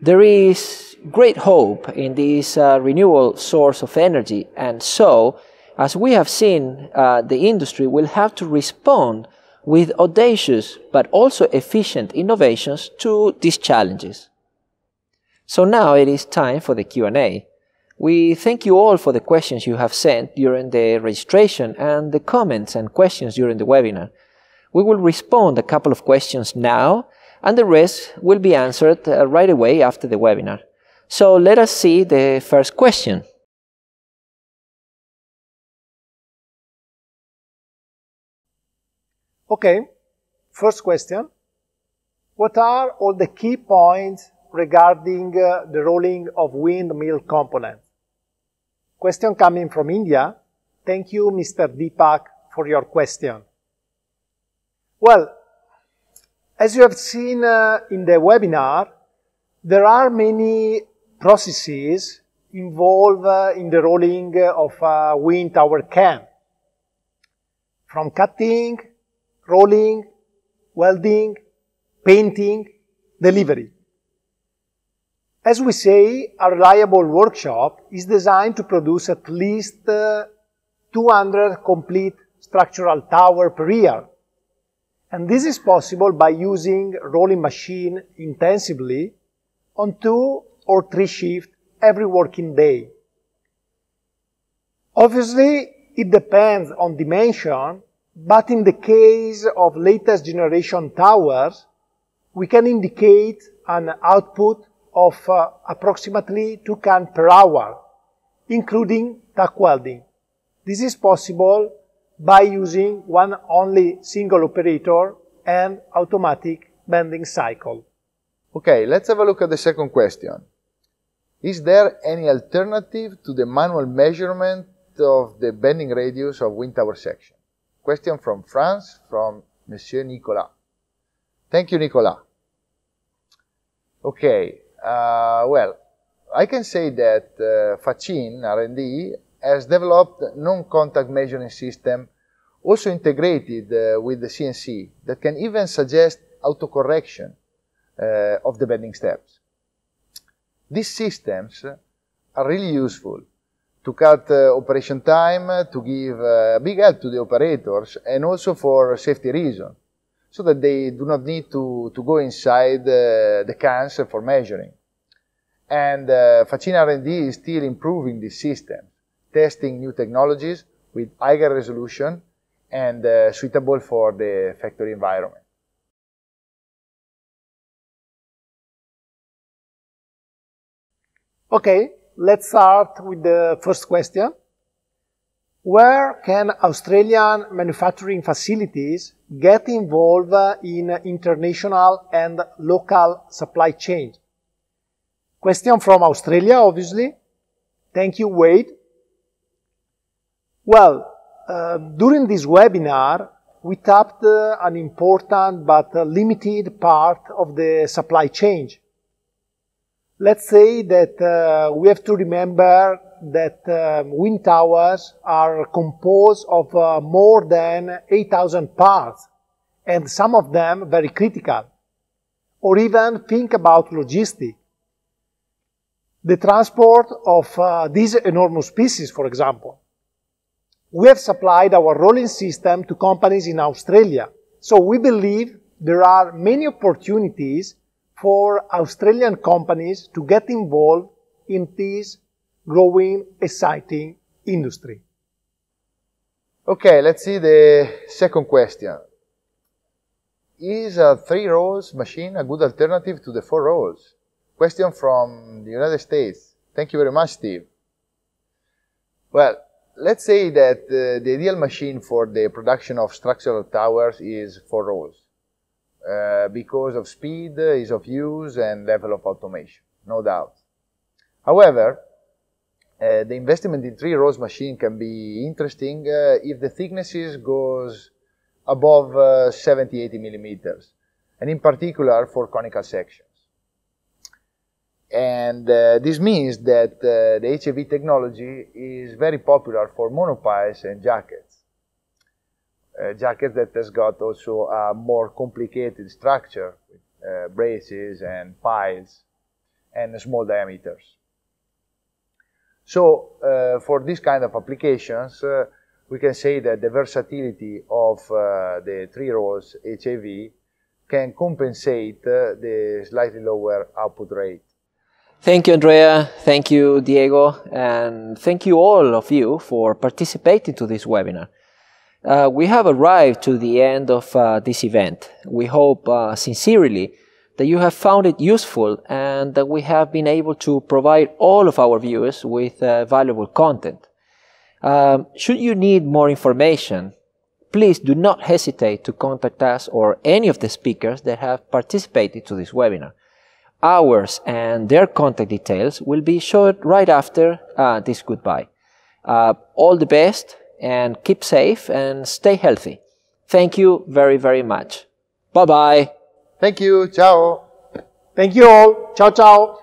There is great hope in this uh, renewable source of energy, and so, as we have seen, uh, the industry will have to respond with audacious but also efficient innovations to these challenges. So now it is time for the Q&A. We thank you all for the questions you have sent during the registration and the comments and questions during the webinar. We will respond a couple of questions now and the rest will be answered uh, right away after the webinar. So let us see the first question. Okay, first question. What are all the key points regarding uh, the rolling of windmill components? Question coming from India. Thank you, Mr. Deepak, for your question. Well, as you have seen uh, in the webinar, there are many processes involved uh, in the rolling of a wind tower can. From cutting, rolling, welding, painting, delivery. As we say, a reliable workshop is designed to produce at least uh, 200 complete structural tower per year. And this is possible by using rolling machine intensively on two or three shifts every working day. Obviously, it depends on dimension, but in the case of latest generation towers, we can indicate an output of uh, approximately 2 can per hour, including tack welding. This is possible by using one only single operator and automatic bending cycle. Okay, let's have a look at the second question. Is there any alternative to the manual measurement of the bending radius of wind tower section? Question from France, from Monsieur Nicolas. Thank you, Nicolas. Okay, well, I can say that uh, Faccin R&D has developed non-contact measuring system also integrated uh, with the CNC that can even suggest autocorrection uh, of the bending steps. These systems are really useful to cut uh, operation time, to give uh, big help to the operators, and also for safety reasons so that they do not need to, to go inside uh, the cans for measuring. And uh, Faccin R&D is still improving this system, testing new technologies with higher resolution and uh, suitable for the factory environment. Okay, let's start with the first question. Where can Australian manufacturing facilities get involved in international and local supply chain? Question from Australia, obviously. Thank you, Wade. Well, uh, during this webinar, we tapped uh, an important but limited part of the supply chain. Let's say that uh, we have to remember that um, wind towers are composed of uh, more than 8,000 parts, and some of them very critical. Or even think about logistics. The transport of uh, these enormous pieces, for example. We have supplied our rolling system to companies in Australia, so we believe there are many opportunities for Australian companies to get involved in this growing, exciting industry. Okay, let's see the second question. is a three rolls machine a good alternative to the four rolls? Question from the United States. Thank you very much, Steve. Well, let's say that uh, the ideal machine for the production of structural towers is four rolls uh, because of speed, ease of use, and level of automation, no doubt. However, uh, the investment in three rolls machine can be interesting uh, if the thicknesses goes above uh, 70, 80 millimeters, and in particular for conical sections. And uh, this means that the HAV technology is very popular for monopiles and jackets. Uh, jackets that has got also a more complicated structure, uh, braces and piles and small diameters. So uh, for this kind of applications, we can say that the versatility of the three rolls HAV can compensate the slightly lower output rate. Thank you, Andrea. Thank you, Diego. And thank you all of you for participating to this webinar. Uh, we have arrived to the end of uh, this event. We hope uh, sincerely that you have found it useful and that we have been able to provide all of our viewers with uh, valuable content. Um, should you need more information, please do not hesitate to contact us or any of the speakers that have participated to this webinar. Ours and their contact details will be shown right after uh, this goodbye. Uh, all the best and keep safe and stay healthy. Thank you very, very much. Bye bye. Thank you. Ciao. Thank you all. Ciao, ciao.